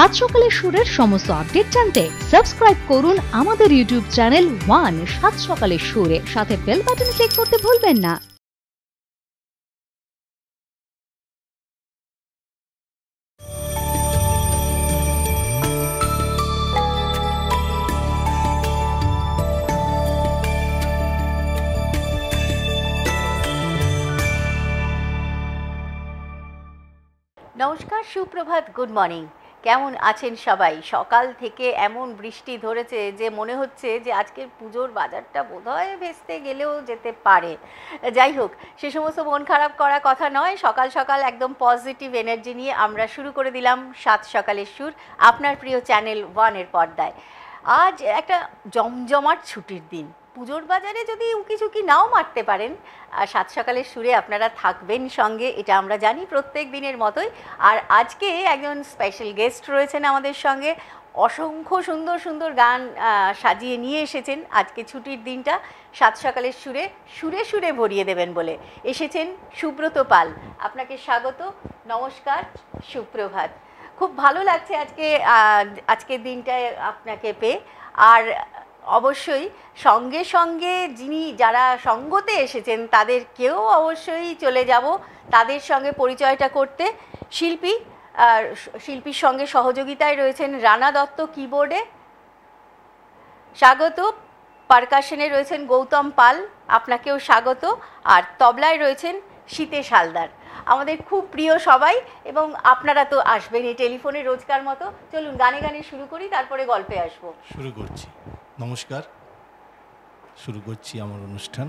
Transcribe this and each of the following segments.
সাত সকালের সুরের সমস্ত আপডেট জানতে সাবস্ক্রাইব করুন আমাদের ইউটিউব চ্যানেল ওয়ান সাত সকালের সুরে সাথে বেল বাটন ক্লিক করতে ভুলবেন না। নমস্কার, সুপ্রভাত গুড মর্নিং কেমন আছেন সবাই? সকাল থেকে এমন বৃষ্টি ধরেছে যে মনে হচ্ছে যে আজকের পুজোর বাজারটা বোধহয় ভেস্তে গেলেও যেতে পারে। যাই হোক, সে সমস্ত মন খারাপ করা কথা নয়। সকাল সকাল একদম পজিটিভ এনার্জি নিয়ে আমরা শুরু করে দিলাম সাত সকালের সুর, আপনার প্রিয় চ্যানেল ওয়ানের পর্দায়। আজ একটা জমজমাট ছুটির দিন। পুজোর বাজারে যদি উকি ঝুঁকি নাও মারতে পারেন সাত সকালের সুরে আপনারা থাকবেন সঙ্গে, এটা আমরা জানি প্রত্যেক দিনের মতোই। আর আজকে একজন স্পেশাল গেস্ট রয়েছেন আমাদের সঙ্গে, অসংখ্য সুন্দর সুন্দর গান সাজিয়ে নিয়ে এসেছেন আজকে ছুটির দিনটা। সাত সকালের সুরে সুরে সুরে ভরিয়ে দেবেন বলে। এসেছেন সুব্রত পাল। আপনাকে স্বাগত, নমস্কার, সুপ্রভাত। খুব ভালো লাগছে আজকে আজকের দিনটায় আপনাকে পেয়ে। আর অবশ্যই সঙ্গে সঙ্গে যিনি যারা সঙ্গতে এসেছেন তাদেরকেও অবশ্যই চলে যাব তাদের সঙ্গে পরিচয়টা করতে। শিল্পী, আর শিল্পীর সঙ্গে সহযোগিতায় রয়েছেন রানা দত্ত কিবোর্ডে। স্বাগত, পারকাশনে রয়েছেন গৌতম পাল, আপনাকেও স্বাগত। আর তবলায় রয়েছেন শীতেশ হালদার। আমাদের খুব প্রিয় সবাই, এবং আপনারা তো আসবেন এই টেলিফোনে রোজকার মতো। চলুন, গানে গানে শুরু করি, তারপরে গল্পে আসব। শুরু করছি। নমস্কার। শুরু করছি আমার অনুষ্ঠান।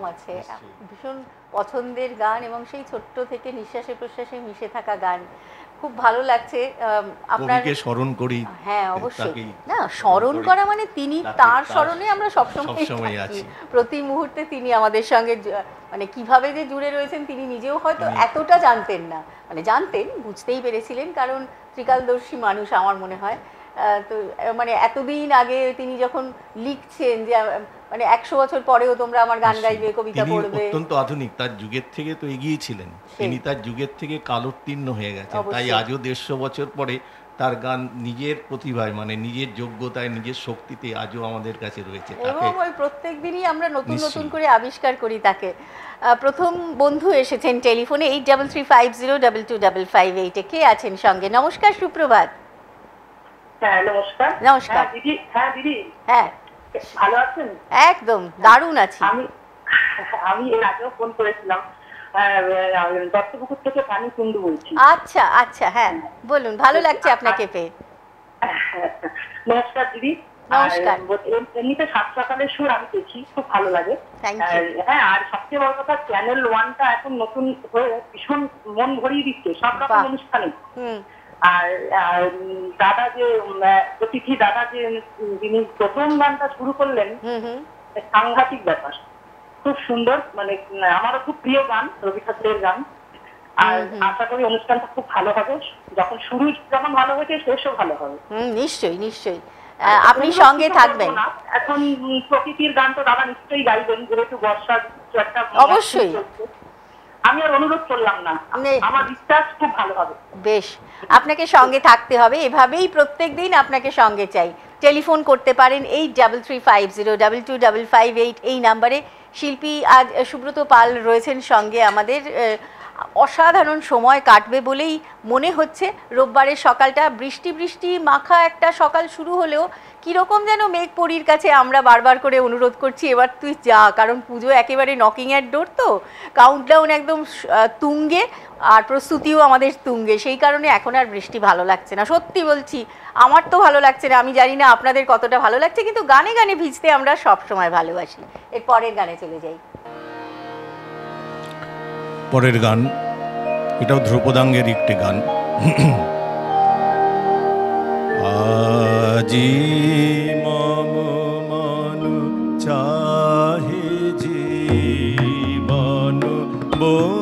কম আছে। ভীষণ পছন্দের গান এবং সেই ছোট্ট থেকে নিঃশ্বাসে প্রশ্বাসে মিশে থাকা গান। খুব ভালো লাগছে আপনার স্মরণ করি হ্যাঁ অবশ্যই। না স্মরণ করা। মানে তিনি তার স্মরণে আমরা সবসময় আছি। প্রতি মুহূর্তে তিনি আমাদের সঙ্গে মানে কীভাবে যে জুড়ে রয়েছেন তিনি নিজেও হয়তো এতটা জানতেন না। মানে জানতেন বুঝতেই পেরেছিলেন কারণ ত্রিকালদর্শী মানুষ আমার মনে হয়। আহ, তো মানে এতদিন আগে তিনি যখন লিখছেন যে মানে একশো বছর পরেও তোমরা আমার গান গাইবে কবিতা তিনি পড়বে। অত্যন্ত আধুনিক তার যুগের থেকে তো এগিয়ে ছিলেন তিনি তার যুগের থেকে কালোত্তীর্ণ হয়ে গেছেন। তাই আজও দেড়শো বছর পরে তার গান নিজের প্রতিভায় মানে নিজের যোগ্যতায় নিজের শক্তিতে আজও আমাদের কাছে রয়েছে এবং ওই প্রত্যেক দিনই আমরা নতুন নতুন করে আবিষ্কার করি তাকে। আহ, প্রথম বন্ধু এসেছেন টেলিফোনে eight double three five zero double two double five এইটে কে আছেন সঙ্গে? নমস্কার সুপ্রভাত। হ্যাঁ নমস্কার। নমস্কার। হ্যাঁ দিদি। হ্যাঁ দিদি। হ্যাঁ। ভালো আছেন? একদম দারুণ আছি। আমি আমি এর আগেও ফোন করেছিলাম। দত্তপুকুর থেকে পানি কুন্ডু বলছি। আচ্ছা আচ্ছা হ্যাঁ বলুন ভালো লাগছে আপনাকে পেয়ে। নমস্কার দিদি। নমস্কার। আর এম- এমনিতে সাত সকালের সুর আমি দেখি খুব ভালো লাগে। হ্যাঁ আর সবচেয়ে বড় কথা চ্যানেল ওয়ানটা এখন নতুন হয়ে ভীষণ মন ভরিয়ে দিচ্ছে সব রকম। অনুষ্ঠানে। আর দাদা যে অতিথি দাদা যে যিনি প্রথম গানটা শুরু করলেন সাংঘাতিক ব্যাপার। খুব সুন্দর মানে আমারও খুব প্রিয় গান রবি ঠাকুরের গান। আর হুম, হুম। আশা করি অনুষ্ঠানটা খুব ভালো হবে। যখন শুরু যখন ভালো হয়েছে শেষও ভালো হবে। নিশ্চয়ই নিশ্চয়ই। আপনি সঙ্গে থাকবেন। এখন প্রকৃতির গান তো দাদা নিশ্চয়ই গাইবেন যেহেতু বর্ষা একটা অবশ্যই। আমি আর অনুরোধ করলাম না। নে- আমার বিশ্বাস খুব ভালো হবে। বেশ। আপনাকে সঙ্গে থাকতে হবে, এভাবেই প্রত্যেক দিন আপনাকে সঙ্গে চাই। টেলিফোন করতে পারেন eight double three five zero double two double five eight এই নাম্বারে। শিল্পী আজ সুব্রত পাল রয়েছেন সঙ্গে আমাদের অসাধারণ সময় কাটবে বলেই মনে হচ্ছে। রোববারের সকালটা বৃষ্টি বৃষ্টি মাখা একটা সকাল শুরু হলেও কীরকম যেন মেঘ পরির কাছে আমরা বারবার করে অনুরোধ করছি, এবার তুই যা, কারণ পুজো একেবারে নকিং অ্যাট ডোর তো। কাউন্টডাউন একদম তুঙ্গে, আর প্রস্তুতিও আমাদের তুঙ্গে। সেই কারণে এখন আর বৃষ্টি ভালো লাগছে না। সত্যি বলছি, আমার তো ভালো লাগছে না। আমি জানি না আপনাদের কতটা ভালো লাগছে, কিন্তু গানে গানে ভিজতে আমরা সব সময় ভালোবাসি। এর পরের গানে চলে যাই। পরের গান, এটাও ধ্রুপদাঙ্গের একটি গান। আজি মম মন চাহে জীবন বন্ধুরে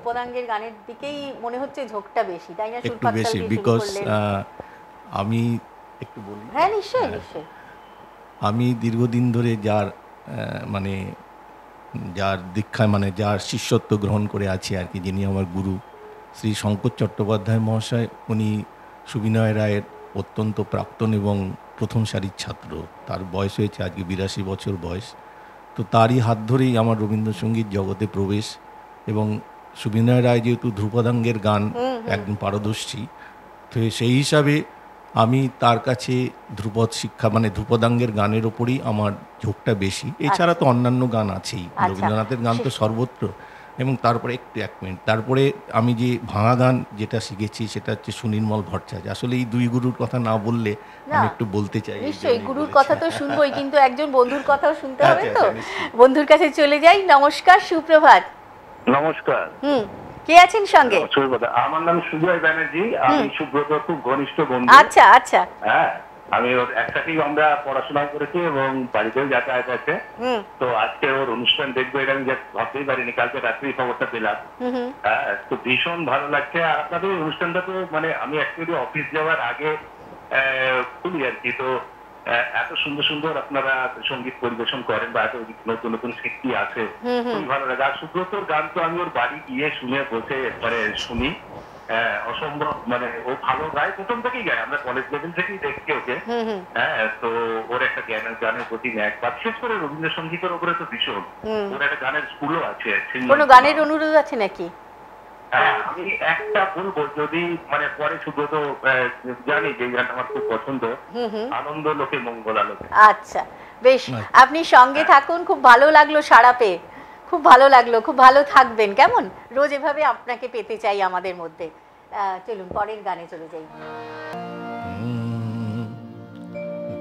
ধ্রুপদাঙ্গের গানের দিকেই মনে হচ্ছে ঝোঁকটা বেশি তাই না একটু বেশি বিকজ আমি একটু বলি? হ্যাঁ নিশ্চয়ই নিশ্চয়ই। আমি দীর্ঘদিন ধরে যার মানে যার দীক্ষায় মানে যার শিষ্যত্ব গ্রহণ করে আছি আর কি যিনি আমার গুরু শ্রী শঙ্কর চট্টোপাধ্যায় মহাশয় উনি সুবিনয় রায়ের অত্যন্ত প্রাক্তন এবং প্রথম সারির ছাত্র। তার বয়স হয়েছে আজকে বিরাশি বছর বয়স। তো তারই হাত ধরেই আমার রবীন্দ্রসঙ্গীত জগতে প্রবেশ এবং সুবিনয় রায় যেহেতু ধ্রুপদাঙ্গের গান একদম পারদর্শী তো সেই হিসাবে আমি তার কাছে ধ্রুপদ শিক্ষা মানে ধ্রুপদাঙ্গের গানের ওপরই আমার ঝোঁকটা বেশি। এছাড়া তো অন্যান্য গান আছেই। আচ্ছা। রবীন্দ্রনাথের গান তো সর্বত্র। এবং তারপরে একটু এক মিনিট। তারপরে আমি যে ভাঙা গান যেটা শিখেছি সেটা হচ্ছে সুনির্মল ভট্টাচার্য। আসলে এই দুই গুরুর কথা না বললে আমি একটু বলতে চাই নিশ্চয়ই গুরুর কথা তো শুনবোই কিন্তু একজন বন্ধুর কথাও শুনতে হবে আচ্ছা, তো। আচ্ছা, বন্ধুর কাছে চলে যাই। নমস্কার সুপ্রভাত। নমস্কার। হুম কে আছেন সঙ্গে? আমার নাম সুজয় ব্যানার্জি আমি সুব্রত খুব ঘনিষ্ঠ বন্ধু। আচ্ছা আচ্ছা। হ্যাঁ আমি ওর একসাথেই আমরা পড়াশোনা করেছি এবং বাড়িতেও যাতায়াত আছে। হুম। তো আজকে ওর অনুষ্ঠান দেখব এটা আমি ভাবতেই পারিনি কালকে রাত্রি খবরটা পেলাম। হ্যাঁ তো ভীষণ ভালো লাগছে। আর আপনাদের অনুষ্ঠানটা তো মানে আমি অ্যাকচুয়ালি অফিস যাওয়ার আগে খুলি আর কি তো এত সুন্দর সুন্দর আপনারা সংগীত পরিবেশন করেন বা এত নতুন নতুন শিল্পী আছে খুবই ভালো লাগে। আর সুব্রতর গান তো আমি ওর বাড়ি গিয়ে শুনে বসে মানে শুনি। অসম্ভব মানে ও ভালো গায় প্রথম থেকেই গায়। আমরা কলেজ লেভেল থেকেই দেখছি ওকে। হ্যাঁ তো ওর একটা জ্ঞানের গানের প্রতি ন্যাক বা বিশেষ করে রবীন্দ্রসঙ্গীতের উপরে তো ভীষণ। ওর একটা গানের স্কুলও আছে কোনো গানের অনুরোধ আছে নাকি? আমি একটা বলব যদি মানে পরে সুব্রত আহ, জানি যে গানটা আমার খুব পছন্দ আনন্দ লোকে মঙ্গল আলোকে। আচ্ছা বেশ। আপনি সঙ্গে থাকুন খুব ভালো লাগল সারা পেয়ে। খুব ভালো লাগল খুব ভালো থাকবেন কেমন? রোজ এভাবে আপনাকে পেতে চাই আমাদের মধ্যে। চলুন পরের গানে চলে যাই।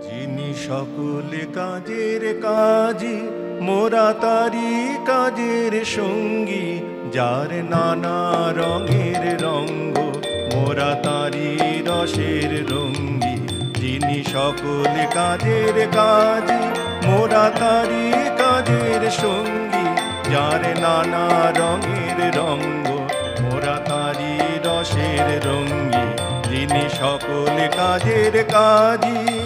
যিনি সকল কাজের কাজী মোরা তারি কাজের সঙ্গী। যার নানা রঙের রঙ্গ, মোরা তারি রসের রঙ্গী। যিনি সকল কাজের কাজী, মোরা তারি কাজের সঙ্গী। যার নানা রঙের রঙ্গ, মোরা তারি রসের রঙ্গী। যিনি সকল কাজের কাজী।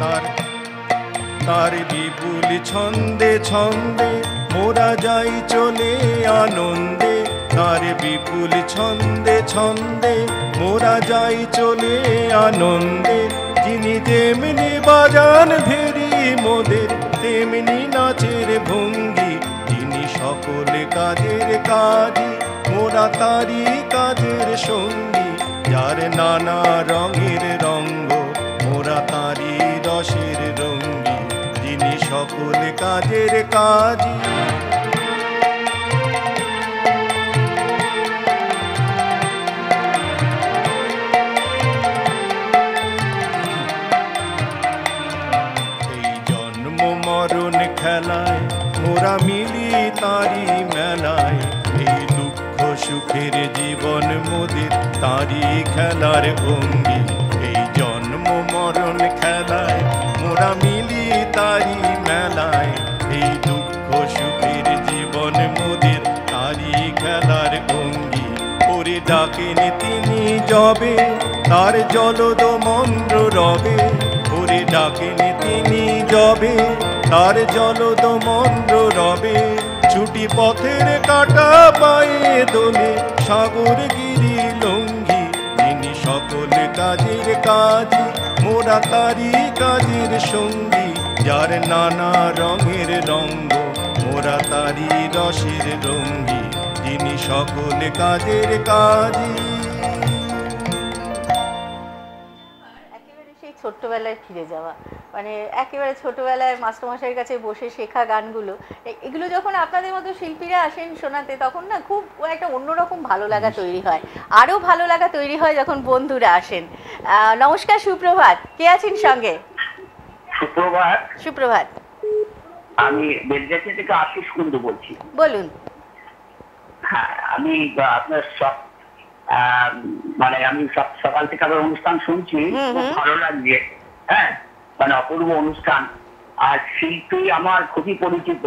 তার তার বিপুল ছন্দে ছন্দে, মোরা যাই চলে আনন্দে। তার বিপুল ছন্দে ছন্দে, মোরা যাই চলে আনন্দে। যিনি তেমনি বাজান ভেরি মোদের, তেমনি নাচের ভঙ্গি। যিনি সকল কাজের কাজী, মোরা তারি কাজের সঙ্গী। যার নানা রঙের সকল কাজের কাজী মরণ খেলায় মোরা মিলি তারি মেলায়। এই দুঃখ সুখের জীবন মোদের তারি খেলার ভঙ্গি। যবে, তার জলদ মন্দ্র রবে, ওরে ডাকেন তিনি যবে, তার জলদ মন্দ্র রবে, ছুটি পথের কাটা পায়ে দোলে, সাগর গিরি লঙ্ঘি তিনি সকল কাজের কাজ, মোরা তারি কাজের সঙ্গী, যার নানা রঙের রঙ্গ, মোরা তারি রসের রঙ্গি, তিনি সকল কাজের কাজী। ছোট্টবেলায় ফিরে যাওয়া। মানে একেবারে ছোটবেলায় মাস্টারমশাইয়ের কাছে বসে শেখা গানগুলো। এগুলো যখন আপনাদের মতো শিল্পীরা আসেন শোনাতে তখন না খুব একটা অন্যরকম ভালো লাগা তৈরি হয়। আরও ভালো লাগা তৈরি হয় যখন বন্ধুরা আসেন। আহ, নমস্কার সুপ্রভাত। কে আছেন সঙ্গে? সুপ্রভাত। সুপ্রভাত। আমি বেলগাছি থেকে আশিস কুন্ডু বলছি। বলুন। হ্যাঁ আমি আপনার সব মানে আমি সকাল থেকে আপনার অনুষ্ঠান শুনছি খুব ভালো লাগছে। হ্যাঁ মানে অপূর্ব অনুষ্ঠান। আর শিল্পী আমার খুবই পরিচিত।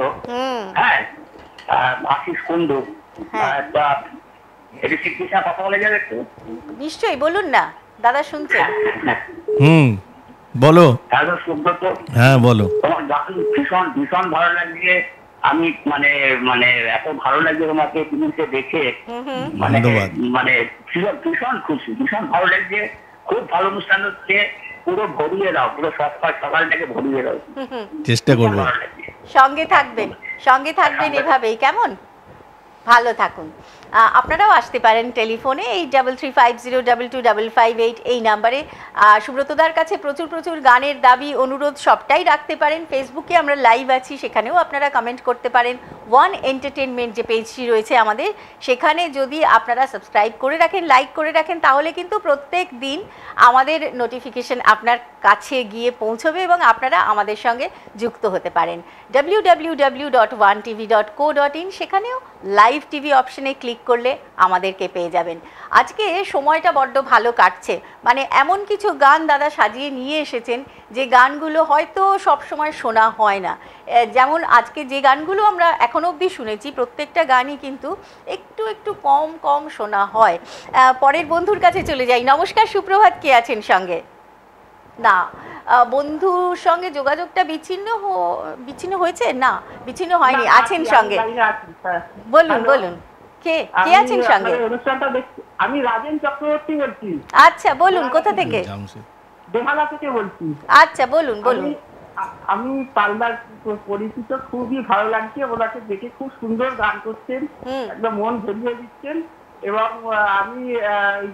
হ্যাঁ আহ, আশিস কুন্ডু হ্যাঁ। আহ, একটু শিল্পীর সাথে কথা বলে যাবে একটু? নিশ্চয়ই বলুন না। দাদা শুনছেন হ্যাঁ হুম বলো। হ্যাঁ বলো। তোমার গান ভীষণ ভীষণ ভালো লাগছে। আমি মানে মানে এত ভালো লাগছে তোমাকে তুমিকে দেখে। হুম মানে মানে ভীষণ ভীষণ খুশি ভীষণ ভালো লাগছে। খুব ভালো অনুষ্ঠান হচ্ছে। পুরো ভরিয়ে দাও পুরো সকাল সকালটাকে ভরিয়ে দাও। চেষ্টা করব। সঙ্গে থাকবেন সঙ্গে থাকবেন এভাবেই কেমন? ভালো থাকুন। আপনারাও আসতে পারেন টেলিফোনে এই double three five zero double two double five eight এই নাম্বারে। সুব্রতদার কাছে প্রচুর প্রচুর গানের দাবি, অনুরোধ সবটাই রাখতে পারেন। ফেসবুকে আমরা লাইভ আছি, সেখানেও আপনারা কমেন্ট করতে পারেন। ওয়ান এন্টারটেনমেন্ট যে পেজটি রয়েছে আমাদের, সেখানে যদি আপনারা সাবস্ক্রাইব করে রাখেন লাইক করে রাখেন, তাহলে কিন্তু প্রত্যেক দিন আমাদের নোটিফিকেশন আপনার কাছে গিয়ে পৌঁছবে এবং আপনারা আমাদের সঙ্গে যুক্ত হতে পারেন। W W W dot one TV dot co dot in সেখানেও লাইভ টিভি অপশনে ক্লিক করলে আমাদেরকে পেয়ে যাবেন। আজকে সময়টা বড্ড ভালো কাটছে। মানে এমন কিছু গান দাদা সাজিয়ে নিয়ে এসেছেন যে গানগুলো হয়তো সব সময় শোনা হয় না। যেমন আজকে যে গানগুলো আমরা এখন অবধি শুনেছি প্রত্যেকটা গানই কিন্তু একটু একটু কম কম শোনা হয়। পরের বন্ধুর কাছে চলে যাই। নমস্কার সুপ্রভাত কে আছেন সঙ্গে? না বন্ধুর সঙ্গে যোগাযোগটা বিচ্ছিন্ন বিচ্ছিন্ন হয়েছে? না বিচ্ছিন্ন হয়নি। আছেন সঙ্গে। বলুন বলুন। কে? কে আছেন সঙ্গে? অনুষ্ঠানটা দেখছি আমি রাজেন চক্রবর্তী বলছি। আচ্ছা বলুন কোথা থেকে। বেহালা থেকে বলছি। আচ্ছা বলুন বলুন। আমি- পাল্লার পরিচিত খুবই ভালো লাগছে। ওনাকে দেখে খুব সুন্দর গান করছেন। একদম মন ভরিয়ে দিচ্ছেন। এবং আমি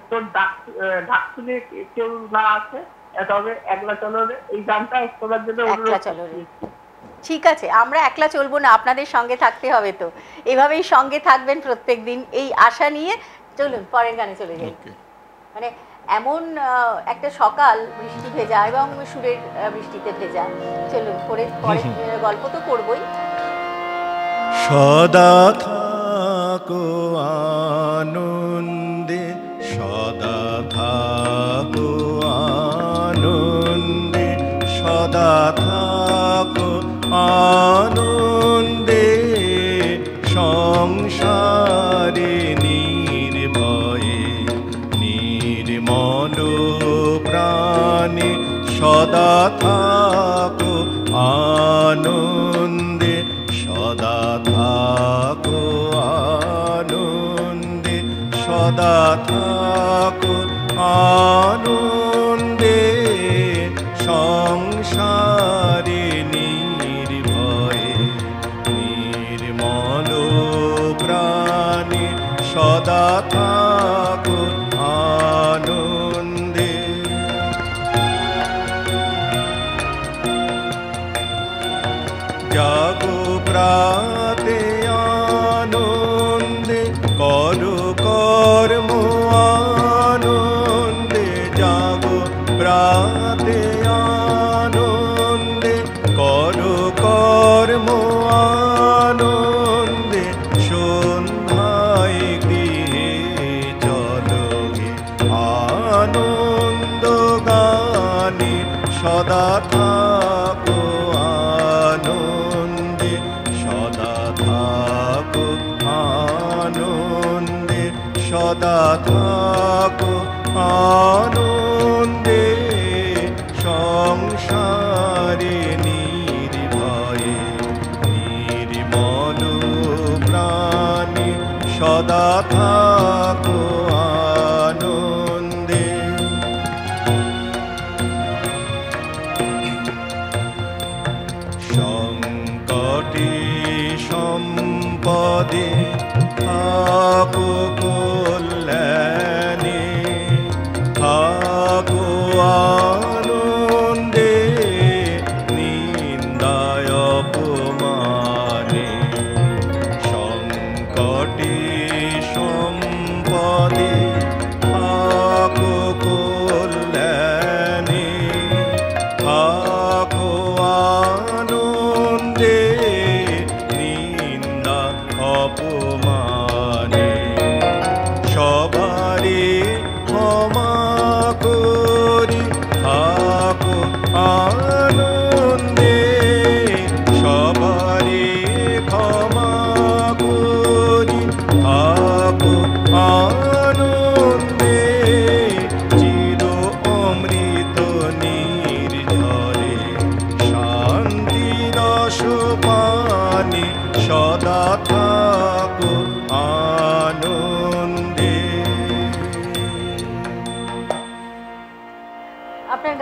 তোর ডাক ডাক শুনে কেউ না আছে তবে একলা চলো রে, এই গানটা শোনার জন্য অনুরোধ। ঠিক আছে আমরা একলা চলবো না আপনাদের সঙ্গে থাকতে হবে তো। এভাবেই সঙ্গে থাকবেন প্রত্যেক দিন এই আশা নিয়ে চলুন পরের গানে চলে যাই। মানে এমন একটা সকাল বৃষ্টি ভেজা এবং সুরের বৃষ্টিতে ভেজা। চলুন পরে পরে গল্প তো করবই। সদা থাকো আনন্দে সদা থাকো আনন্দে সদা থাকো আনন্দে সংসারে নির্ভয়ে নির্মল প্রাণে সদা থাকো আনন্দে সদা থাকো আনন্দে সদা থাকো আনন্দে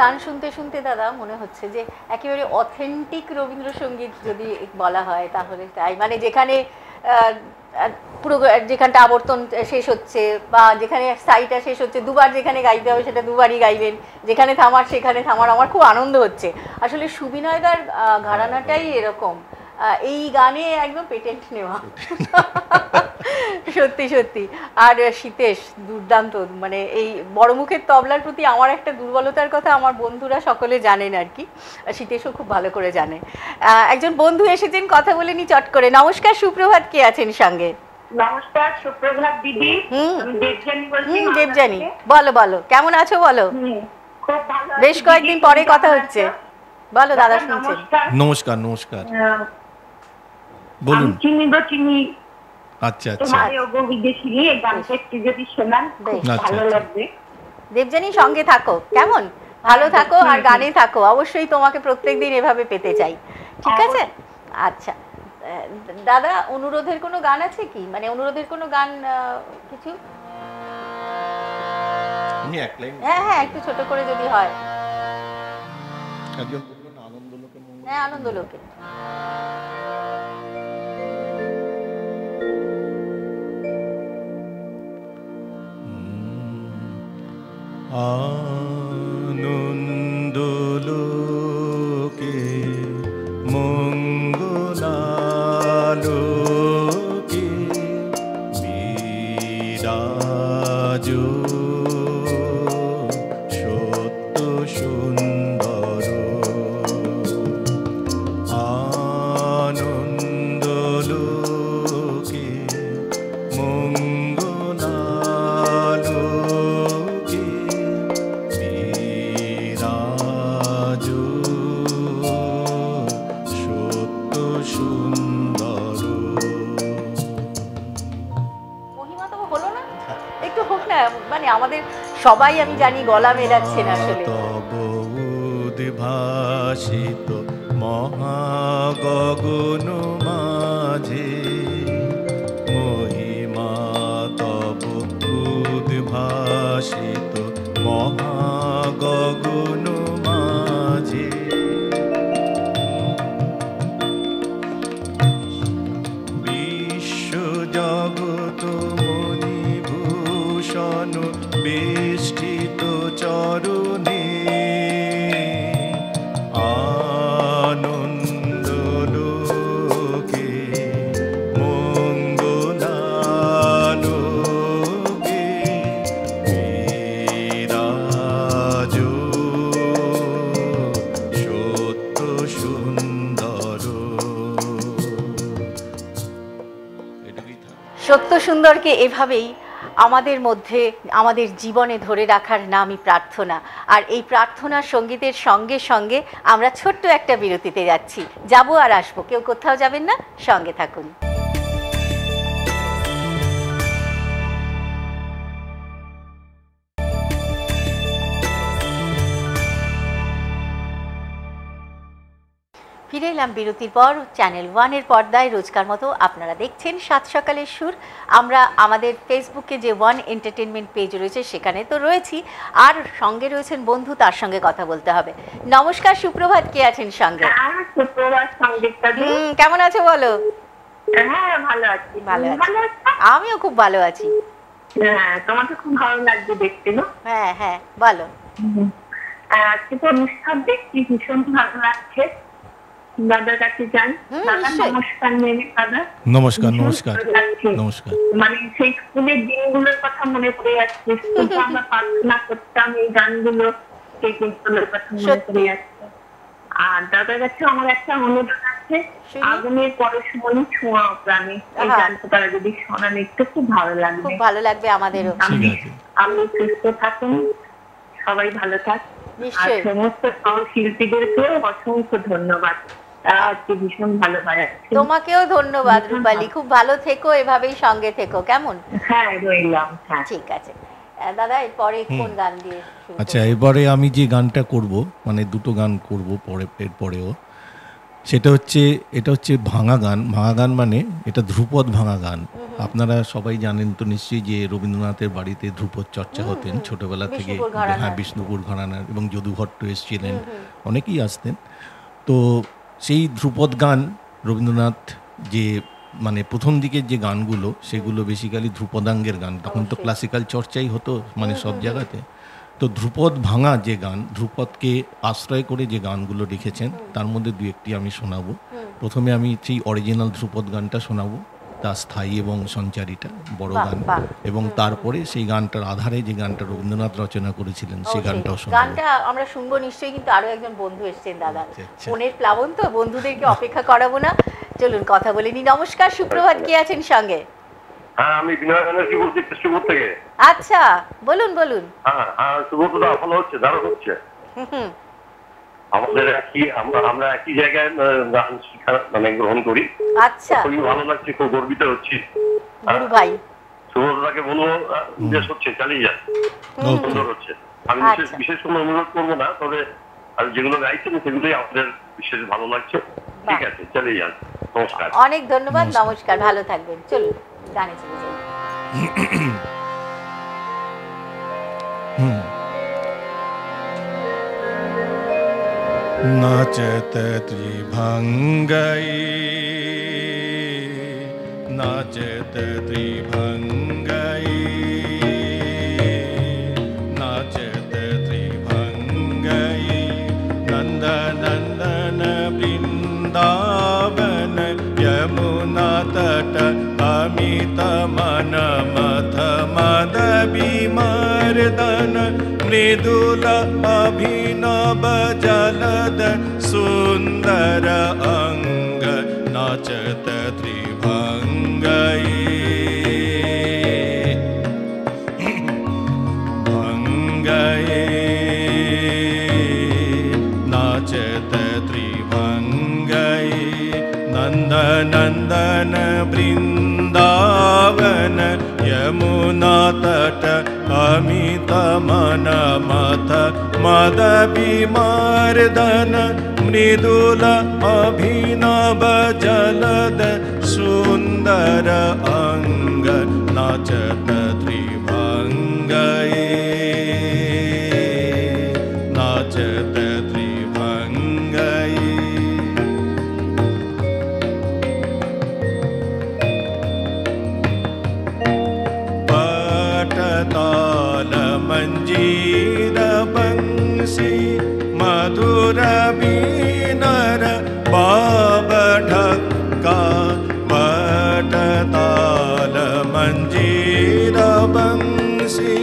গান শুনতে শুনতে দাদা মনে হচ্ছে যে একেবারে অথেন্টিক রবীন্দ্রসঙ্গীত যদি বলা হয় তাহলে তাই। মানে যেখানে পুরো যেখানটা আবর্তন শেষ হচ্ছে বা যেখানে সাইটা শেষ হচ্ছে, দুবার যেখানে গাইতে হবে সেটা দুবারই গাইবেন, যেখানে থামার সেখানে থামার। আমার খুব আনন্দ হচ্ছে। আসলে সুবিনয়দার ঘরানাটাই এরকম। এই গানে একদম পেটেন্ট নেওয়া। সত্যি সত্যি। আর শীতেশ দুর্দান্ত। মানে এই বড় মুখের তবলার প্রতি আমার একটা দুর্বলতার কথা আমার বন্ধুরা সকলে জানেন আর কি। শীতেশও খুব ভালো করে জানে। আহ, একজন বন্ধু এসেছেন কথা বলে নি চট করে। নমস্কার সুপ্রভাত কে আছেন সঙ্গে? নমস্কার সুপ্রভাত দিদি। হুম। দেবজানি বলো বলো। কেমন আছো বলো? বেশ কয়েকদিন পরে কথা হচ্ছে। বলো দাদা শুনছেন। নমস্কার। নমস্কার বলুন। চিনি গো চিনি। আচ্ছা আচ্ছা। তোমার ওগো বিদেশি এই গানটা একটু যদি শোনান বেশ। আচ্ছা, ভালো আচ্ছা। লাগবে। দেবজানি সঙ্গে থাকো। কেমন? ভালো থাকো আর গানে থাকো। অবশ্যই তোমাকে প্রত্যেকদিন এভাবে পেতে চাই। ঠিক আছে? আচ্ছা। আহ, দাদা অনুরোধের কোনো গান আছে কি? মানে অনুরোধের কোনো গান আহ, কিছু? হ্যাঁ হ্যাঁ একটু ছোট করে যদি হয়। একজন আনন্দ লোকের হ্যাঁ আনন্দ লোকে Ah. সবাই আমি জানি গলা মেলাচ্ছেন আসলে। উদ্ভাসিত মহাগগন মাঝে মহিমা তব উদ্ভাসিত মহাগগন সুন্দরকে এভাবেই আমাদের মধ্যে, আমাদের জীবনে ধরে রাখার নামই প্রার্থনা। আর এই প্রার্থনা সঙ্গীতের সঙ্গে সঙ্গে আমরা ছোট্ট একটা বিরতিতে যাচ্ছি। যাব আর আসব। কেউ কোথাও যাবেন না? সঙ্গে থাকুন। ফিরে এলাম বিরতির পর চ্যানেল ওয়ানের পর্দায়। রোজকার মতো আপনারা দেখছেন সাত সকালের সুর। আমরা আমাদের ফেসবুকে যে ওয়ান এন্টারটেনমেন্ট পেজ রয়েছে সেখানে তো রয়েছি। আর সঙ্গে রয়েছেন বন্ধু তার সঙ্গে কথা বলতে হবে। নমস্কার সুপ্রভাত। কে আছেন সঙ্গে? হ্যাঁ কেমন আছো বলো? হ্যাঁ ভালো আছি। ভালো আছি। আমিও খুব ভালো আছি। হ্যাঁ তোমাকে খুব ভালো লাগছে দেখতে হ্যাঁ হ্যাঁ বলো। আজকে তো অনুষ্ঠান দেখছি ভীষণ ভালো লাগছে। দাদার কাছে যান হুম, দাদা নমস্কার দাদা। নমস্কার নমস্কার। নমস্কার। মানে সেই স্কুলের দিনগুলোর কথা মনে পড়ে যাচ্ছে। স্কুলে আমরা প্রার্থনা করতাম এই গানগুলো সেই দিনগুলোর কথা মনে পড়ে যাচ্ছে। আর দাদার কাছে আমার একটা অনুরোধ আছে। আগুনের পরশমণি ছোঁয়া প্রাণে। এই। গানটা তারা যদি শোনান একটু খুব ভালো লাগবে। খুব ভালো লাগবে আমাদেরও। ঠিক আমি আছে। আপনি সুস্থ থাকুন সবাই ভালো থাক। আর সমস্ত শিল্পীদেরকেও অসংখ্য ধন্যবাদ। আজকে ভীষণ ভালো তোমাকেও ধন্যবাদ রূপালী। খুব ভালো থেকো এভাবেই সঙ্গে থেকো কেমন? হ্যাঁ রইলাম হ্যাঁ। ঠিক আছে। দাদা এরপরে কোন গান দিয়ে আচ্ছা এবারে আমি যে গানটা করব মানে দুটো গান করব পরে এরপরেও সেটা হচ্ছে এটা হচ্ছে ভাঙা গান। ভাঙা গান মানে এটা ধ্রুপদ ভাঙা গান। আপনারা সবাই জানেন তো নিশ্চয়ই যে রবীন্দ্রনাথের বাড়িতে ধ্রুপদ চর্চা হতেন ছোটবেলা থেকে। হ্যাঁ বিষ্ণুপুর ঘরানার এবং যদু ভট্ট এসেছিলেন অনেকেই আসতেন। তো সেই ধ্রুপদ গান রবীন্দ্রনাথ যে মানে প্রথম দিকের যে গানগুলো সেগুলো বেসিক্যালি ধ্রুপদাঙ্গের গান। তখন তো ক্লাসিক্যাল চর্চাই হতো মানে সব জায়গাতে। তো ধ্রুপদ ভাঙা যে গান ধ্রুপদকে আশ্রয় করে যে গানগুলো লিখেছেন তার মধ্যে দু একটি আমি শোনাবো। প্রথমে আমি সেই অরিজিনাল ধ্রুপদ গানটা শোনাবো। তা স্থায়ী এবং সঞ্চারিতা বড় গান। এবং তারপরে সেই গানটার আধারে যে গানটা রবীন্দ্রনাথ রচনা করেছিলেন সেই। গানটাও শোনাবো গানটা আমরা শুনব নিশ্চয়ই কিন্তু আরও একজন বন্ধু এসেছেন দাদা। আচ্ছা, আচ্ছা। ফোনের প্লাবন তো বন্ধুদেরকে অপেক্ষা করাবো না। চলুন কথা বলে নি নমস্কার সুপ্রভাত কে আছেন সঙ্গে? হ্যাঁ আমি বিনয় ব্যানার্জি বলছি কৃষ্ণপুর থেকে। আচ্ছা বলুন বলুন। হ্যাঁ হ্যাঁ সুব্রতদা ভালো হচ্ছে দারুণ হচ্ছে। হুম। আমাদের একই আমরা আমরা একই জায়গায় গান শিক্ষা মানে গ্রহণ করি। আচ্ছা। খুবই ভালো লাগছে খুব গর্বিত হচ্ছি। গুরু ভাই। সুব্রতদাকে বলব বেশ হচ্ছে চালিয়ে যান। Okay. সুন্দর হচ্ছে। আমি বিশেষ আচ্ছা। বিশেষ কোনো অনুরোধ করব না তবে আর যেগুলো গাইছেন সেগুলোই আমাদের বিশেষ ভালো লাগছে। ঠিক আছে চালিয়ে যান। নমস্কার। অনেক ধন্যবাদ নমস্কার ভালো থাকবেন। চলুন গানে চলে যাই। হুম। न च त्रिभङ्गै। नाचत त्रिभङ्गै। नाचत त्रिभङ्गै। नन्दनन्दन बृन्दावन यमुना तट अमितमनमथ मदविमार्दन। मृदुल अभिनव जलद सुन्दर अङ्ग नाचत त्रिभङ्गै भङ्गये नाचत त्रिभङ्गये नन्दनन्दन वृन्दावन यमुना अमितमन मदभिमार्दन मृदुल अभिनव जलद सुन्दर अङ्ग नचत त्रिभङ्गये। ढक्का पठतालमजिरवंशी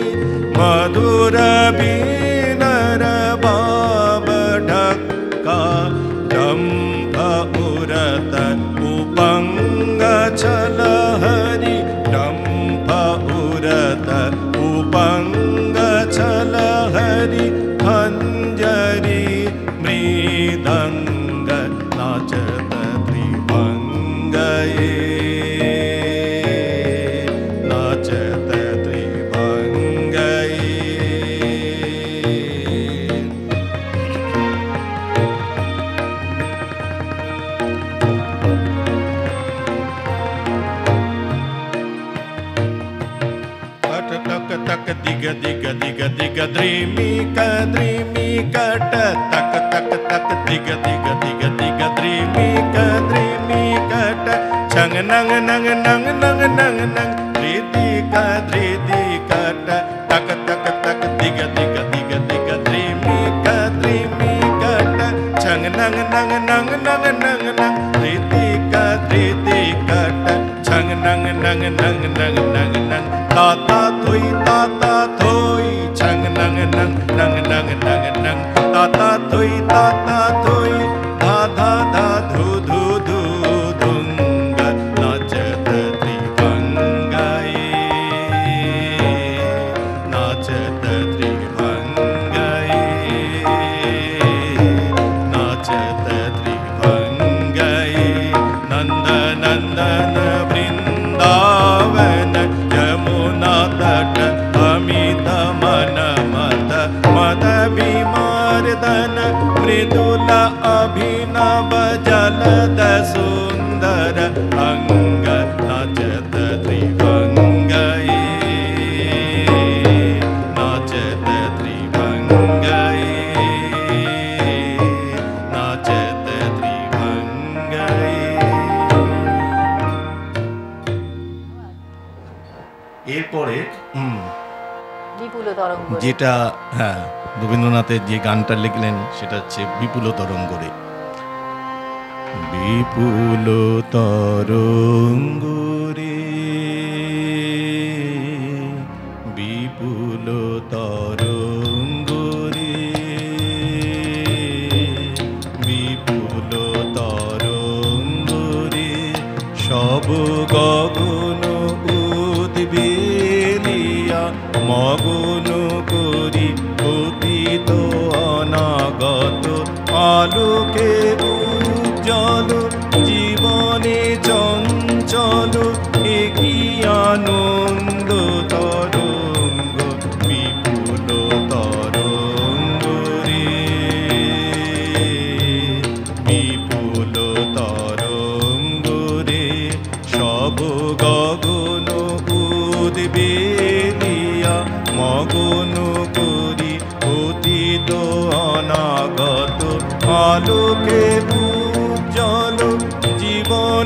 मधुरबी दिग दिग दिग दिग द्रीमी क द्रीमी कट तक तक तक दिग दिग दिग दिग द्रीमी क द्रीमी कट। छंग नंग नंग नंग नंग नंग नंग যেটা হ্যাঁ রবীন্দ্রনাথের যে গানটা লিখলেন সেটা হচ্ছে বিপুল তরঙ্গরে। বিপুল তরঙ্গ আলোকে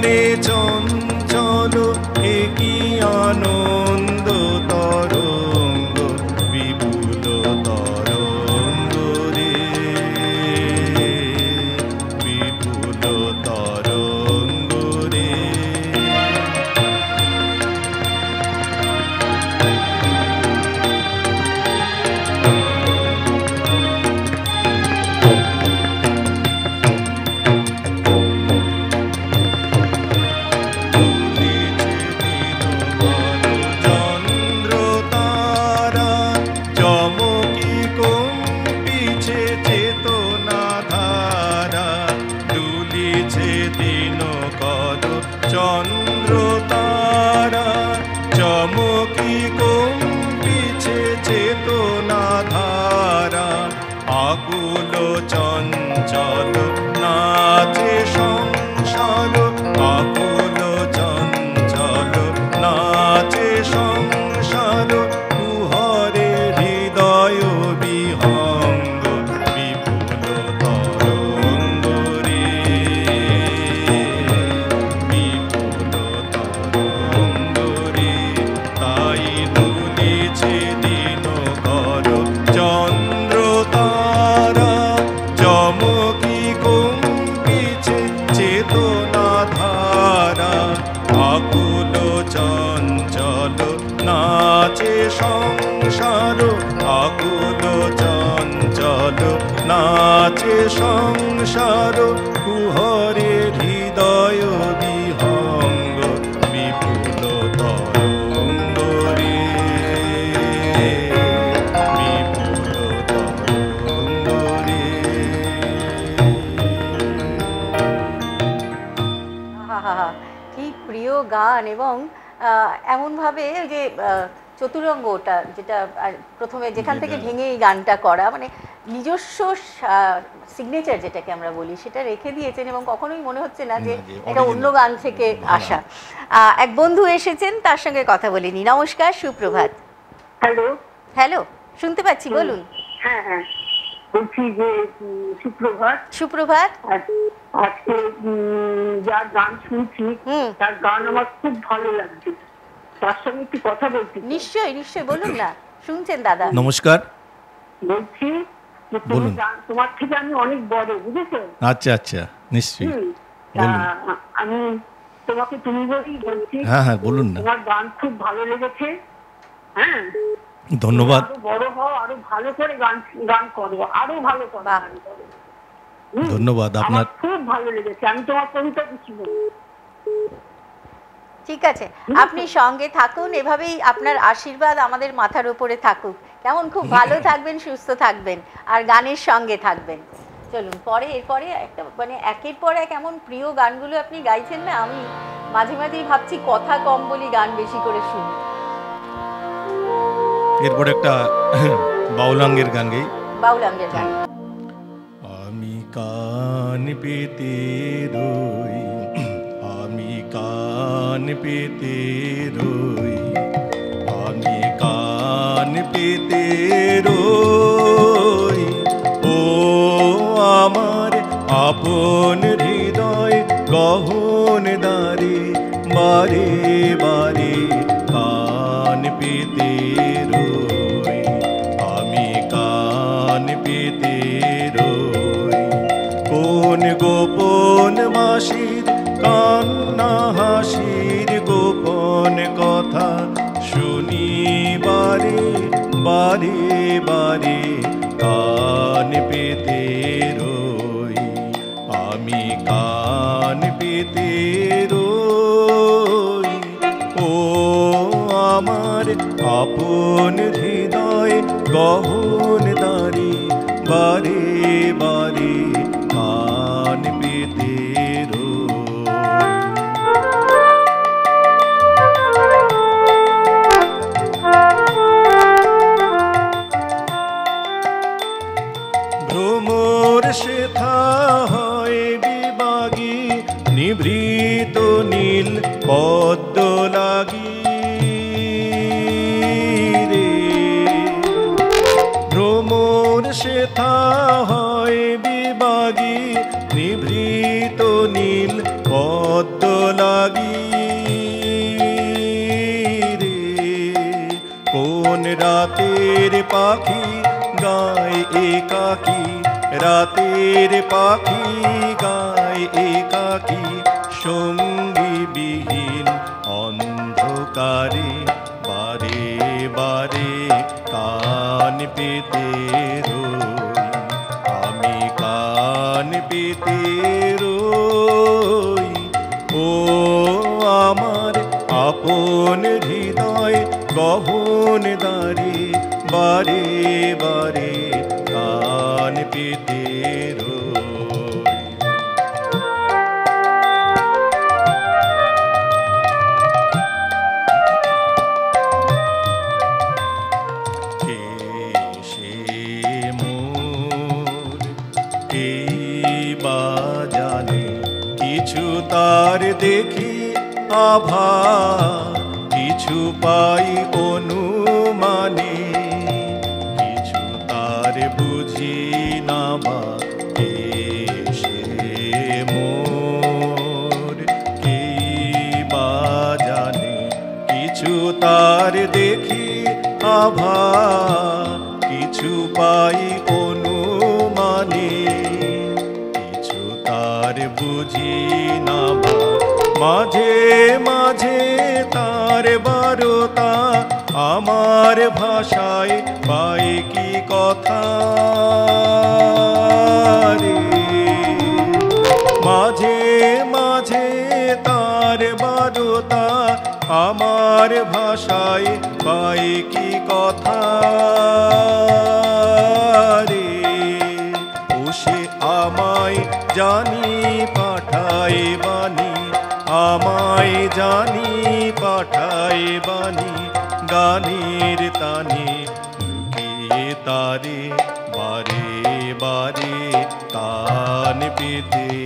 জীবনে চঞ্চল এমনভাবে ওই যে চতুরঙ্গটা যেটা প্রথমে যেখান থেকে ভেঙে এই গানটা করা মানে নিজস্ব সিগনেচার যেটাকে আমরা বলি সেটা রেখে দিয়েছেন এবং কখনোই মনে হচ্ছে না যে এটা অন্য গান থেকে আসা। এক বন্ধু এসেছেন তার সঙ্গে কথা বলিনি নমস্কার সুপ্রভাত। হ্যালো। হ্যালো শুনতে পাচ্ছি বলুন। হ্যাঁ হ্যাঁ। বলছি যে সুপ্রভাত। সুপ্রভাত। আজ- আজকে যার গান শুনছি হুম। তার গান আমার খুব ভালো লাগছে। তার সঙ্গে একটু কথা বলছি নিশ্চয়ই নিশ্চয়ই বলুন না। শুনছেন দাদা? নমস্কার। বলছি বলুন। তোমার থেকে আমি অনেক বড় বুঝেছ? আচ্ছা আচ্ছা নিশ্চয়ই। বলুন। আমি তোমাকে তুমি বলেই বলছি হ্যাঁ হ্যাঁ বলুন না। তোমার গান খুব ভালো লেগেছে হ্যাঁ? ধন্যবাদ। আরও বড় হও আরও ভালো করে গান গান করো আরও ভালো করে বাহ। গান করো। ধন্যবাদ আমার আপনার খুব ভালো লেগেছে আমি তোমার কবিতা কিছু বলি। ঠিক আছে। আপনি সঙ্গে থাকুন এভাবেই আপনার আশীর্বাদ আমাদের মাথার উপরে থাকুক। কেমন? খুব ভালো থাকবেন সুস্থ থাকবেন আর গানের সঙ্গে থাকবেন। চলুন পরে এরপরে একটা মানে একের পর এক এমন প্রিয় গানগুলো আপনি গাইছেন না আমি মাঝে মাঝেই ভাবছি কথা কম বলি গান বেশি করে শুনি। এরপর একটা বাউলাঙ্গের গান গাই। বাউলাঙ্গের গান। আমি কান পেতে রই কান পেতে রই, আমি কান পেতে রই। ও আমার আপন হৃদয়, গহন দারে বারে বারে বারে বারে কান পেতে রই। আমি কান পেতে রই। ও আমার আপন হৃদয়, গহন দারি বারে বারে পদ্ম লাগি রে। ভ্রমণ শেথা হয় বিবাগী নিভৃত নীল পদ্ম লাগি রে। কোন রাতের পাখি গায় একাকি, রাতের পাখি গায় একাকি, সঙ্গী বিহীন অন্ধকারে বারে বারে কান পেতে রই। আমি কান পেতে রই। ও আমার আপন হৃদয় গহন দারে বারে বারে কান পেতে রই। তার দেখি আভা কিছু পাই অনুমানে, কিছু তার বুঝি না বা তার দেখি আভা কিছু পাই বুঝি না মাঝে মাঝে তার বারতা আমার ভাষায় জানি পাঠায় বাণী গানের তানে লুকিয়ে তারে বারে বারে কান পেতে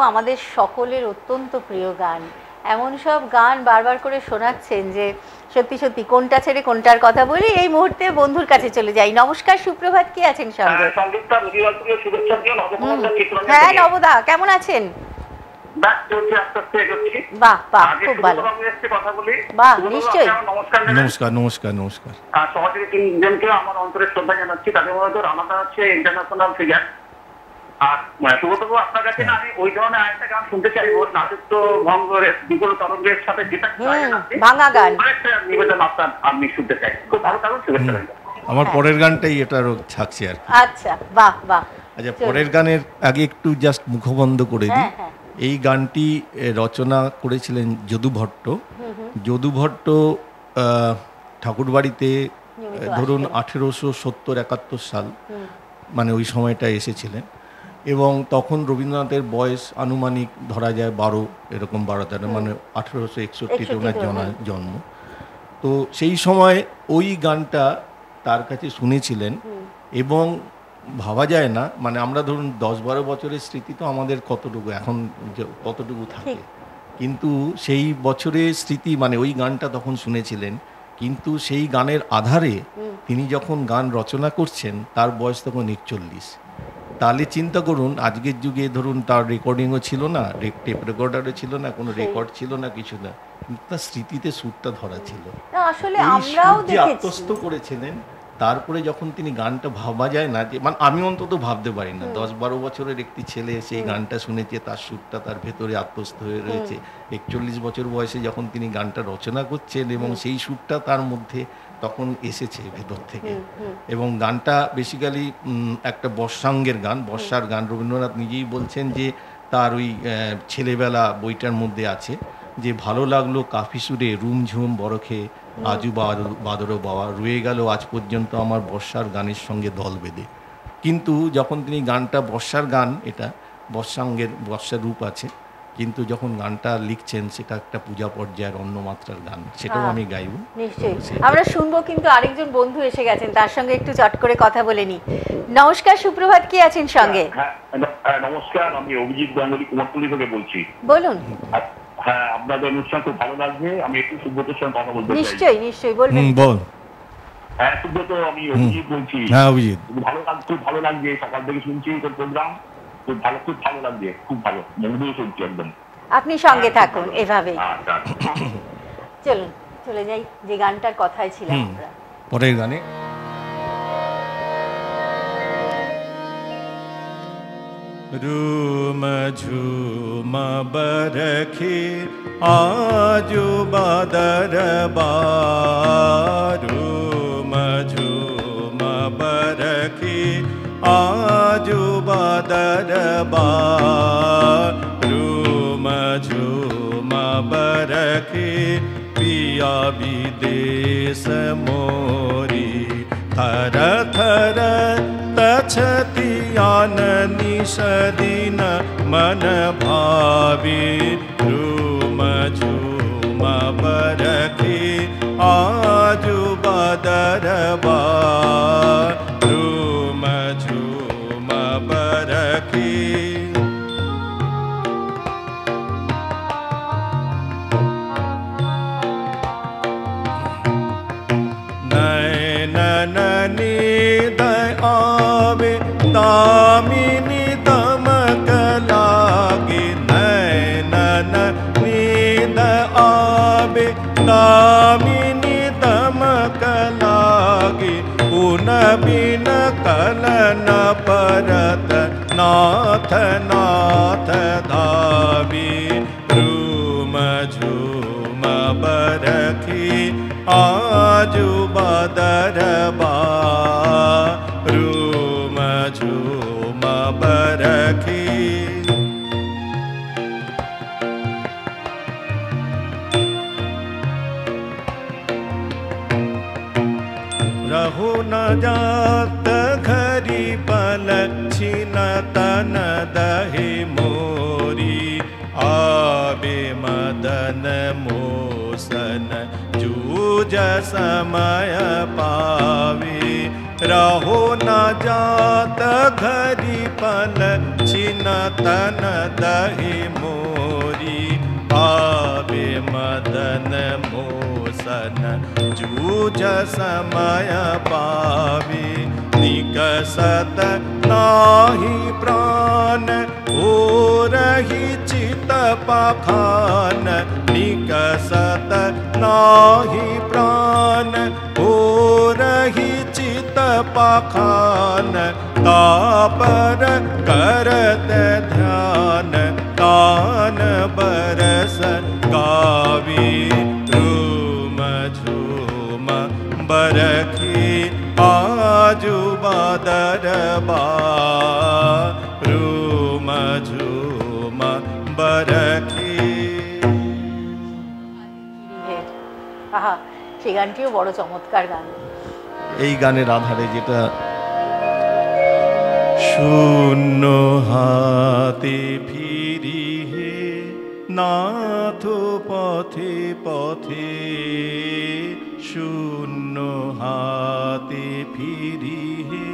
আমাদের সকলের অত্যন্ত প্রিয় গান। এমন সব গান বারবার করে শোনাচ্ছেন যে সত্যি সত্যি কোনটা ছেড়ে কোনটার কথা বলি এই মুহূর্তে বন্ধুর কাছে চলে যাই। নমস্কার সুপ্রভাত কি আছেন সঙ্গে? চিত্রঞ্জন হ্যাঁ নবদা কেমন আছেন? বাহ বাহ খুব ভালো। বাহ, নিশ্চয়ই। আমার নমস্কার নমস্কার নমস্কার নমস্কার। আর আমার অন্তরের শ্রদ্ধা জানাচ্ছি। তাদের মধ্যে রানাদা হচ্ছে ইন্টারন্যাশনাল ফিগার আর মানে, আপনার কাছে না আমি ওই ধরনের আরেকটা গান শুনতে চাইব নাট্য ভঙ্গের বিপুল তরঙ্গের সাথে যেটা ভাঙা গান। আরেকটা নিবেদন আপনার আমি শুনতে চাই। খুব ভালো থাকুন শুভেচ্ছা আমার হ্যাঁ। পরের গানটাই এটারও থাকছে আর কি। আচ্ছা বাহ বাহ। আচ্ছা পরের গানের আগে একটু জাস্ট মুখবন্ধ করে দিই। হ্যাঁ, হ্যাঁ। এই গানটি রচনা করেছিলেন যদু ভট্ট। যদু ভট্ট আহ, ঠাকুরবাড়িতে ধরুন। আঠেরোশো সত্তর একাত্তর সাল মানে ওই সময়টা এসেছিলেন। এবং তখন রবীন্দ্রনাথের বয়স আনুমানিক ধরা যায় বারো এরকম বারো তেরো মানে আঠেরোশো একষট্টিতে ওনার 61 জনা- হুম। জন্ম। তো সেই সময় ওই গানটা তার কাছে শুনেছিলেন এবং ভাবা যায় না মানে আমরা ধরুন দশ বারো বছরের স্মৃতি তো আমাদের কতটুকু এখন যে কতটুকু থাকে। কিন্তু সেই বছরের স্মৃতি মানে ওই গানটা তখন শুনেছিলেন কিন্তু সেই গানের আধারে তিনি যখন গান রচনা করছেন তার বয়স তখন একচল্লিশ। তাহলে চিন্তা করুন আজকের যুগে ধরুন তার রেকর্ডিংও ছিল না টেপ রেকর্ডারও ছিল না কোনো রেকর্ড ছিল না কিছু না। তার স্মৃতিতে সুরটা ধরা ছিল। আসলে এই আমরাও আত্মস্থ করেছিলেন তারপরে যখন তিনি গানটা ভাবা যায় না যে মানে আমি অন্তত ভাবতে পারি না। দশ বারো বছরের একটি ছেলে সেই গানটা শুনেছে তার সুরটা তার ভেতরে আত্মস্থ হয়ে রয়েছে। একচল্লিশ বছর বয়সে যখন তিনি গানটা রচনা করছেন এবং সেই সুরটা তার মধ্যে তখন এসেছে ভেতর থেকে। এবং গানটা বেসিক্যালি একটা বর্ষাঙ্গের গান বর্ষার গান। রবীন্দ্রনাথ নিজেই বলছেন যে তার ওই ছেলেবেলা বইটার মধ্যে আছে যে ভালো লাগল কাফি সুরে রুমঝুম বরখে আজু বাদর বাদর বাবা রয়ে গেল আজ পর্যন্ত আমার বর্ষার গানের সঙ্গে দল বেঁধে। কিন্তু যখন তিনি গানটা বর্ষার গান এটা বর্ষাঙ্গের বর্ষার রূপ আছে কিন্তু যখন গানটা লিখছেন সেটা একটা পূজা পর্যায়ের অন্য মাত্রার গান সেটাও হ্যাঁ। আমি গাইব। নিশ্চয়ই। আমরা শুনব কিন্তু আরেকজন বন্ধু এসে গেছেন তার সঙ্গে একটু চট করে কথা বলে নি নমস্কার সুপ্রভাত কি আছেন সঙ্গে? হ্যাঁ হ্যাঁ, নমস্কার আমি অভিজিৎ গাঙ্গুলি কুমারটুলি থেকে বলছি। বলুন। হ্যাঁ আপনাদের অনুষ্ঠান খুব ভালো লাগছে আমি একটু সুব্রতের সঙ্গে কথা বলতে নিশ্চয়ই নিশ্চয়ই বলবেন। বল। হ্যাঁ সুব্রত আমি অভিজিৎ বলছি। হ্যাঁ অভিজিৎ। ভালো লাগ খুব ভালো লাগছে সকাল থেকে শুনছি তোর প্রোগ্রাম। খুব ভালো খুব ভালো লাগবে খুব ভালো শুনছি একদম। আপনি সঙ্গে হ্যাঁ, থাকুন এভাবে হ্যাঁ, হ্যাঁ। চলুন চলে যাই যে গানটার কথাই ছিল আমরা। পরের গানে। রুম ঝুম বরখি আজু বাদর বারু। बादर रूम झूम बरखी पिया विदेश मोरी थर थर तछति आननि सदिन मन भावी रूम झूम बरखी आजु बदरबा कलन परत नाथ नाथ धावी रूम झूम बरखी आजू बदरबा रूम झूम बरखी रहु समय पावे रहो न जात घरी पल छिन तन दहि मोरी। आवे मदन मोसन जूझ समय पावे निकसत नाही प्राण हो रही चित पखान। निकसत नाही प्राण हो रही चित पखान, तापर करत ध्यान, तान बरस गावी रूम झूम बरखी, आजू बादरबा रूम গানটিও বড় চমৎকার গান। এই গানের আধারে যেটা শূন্য হাতে ফিরি হে নাথ পথে পথে শূন্য হাতে ফিরি হে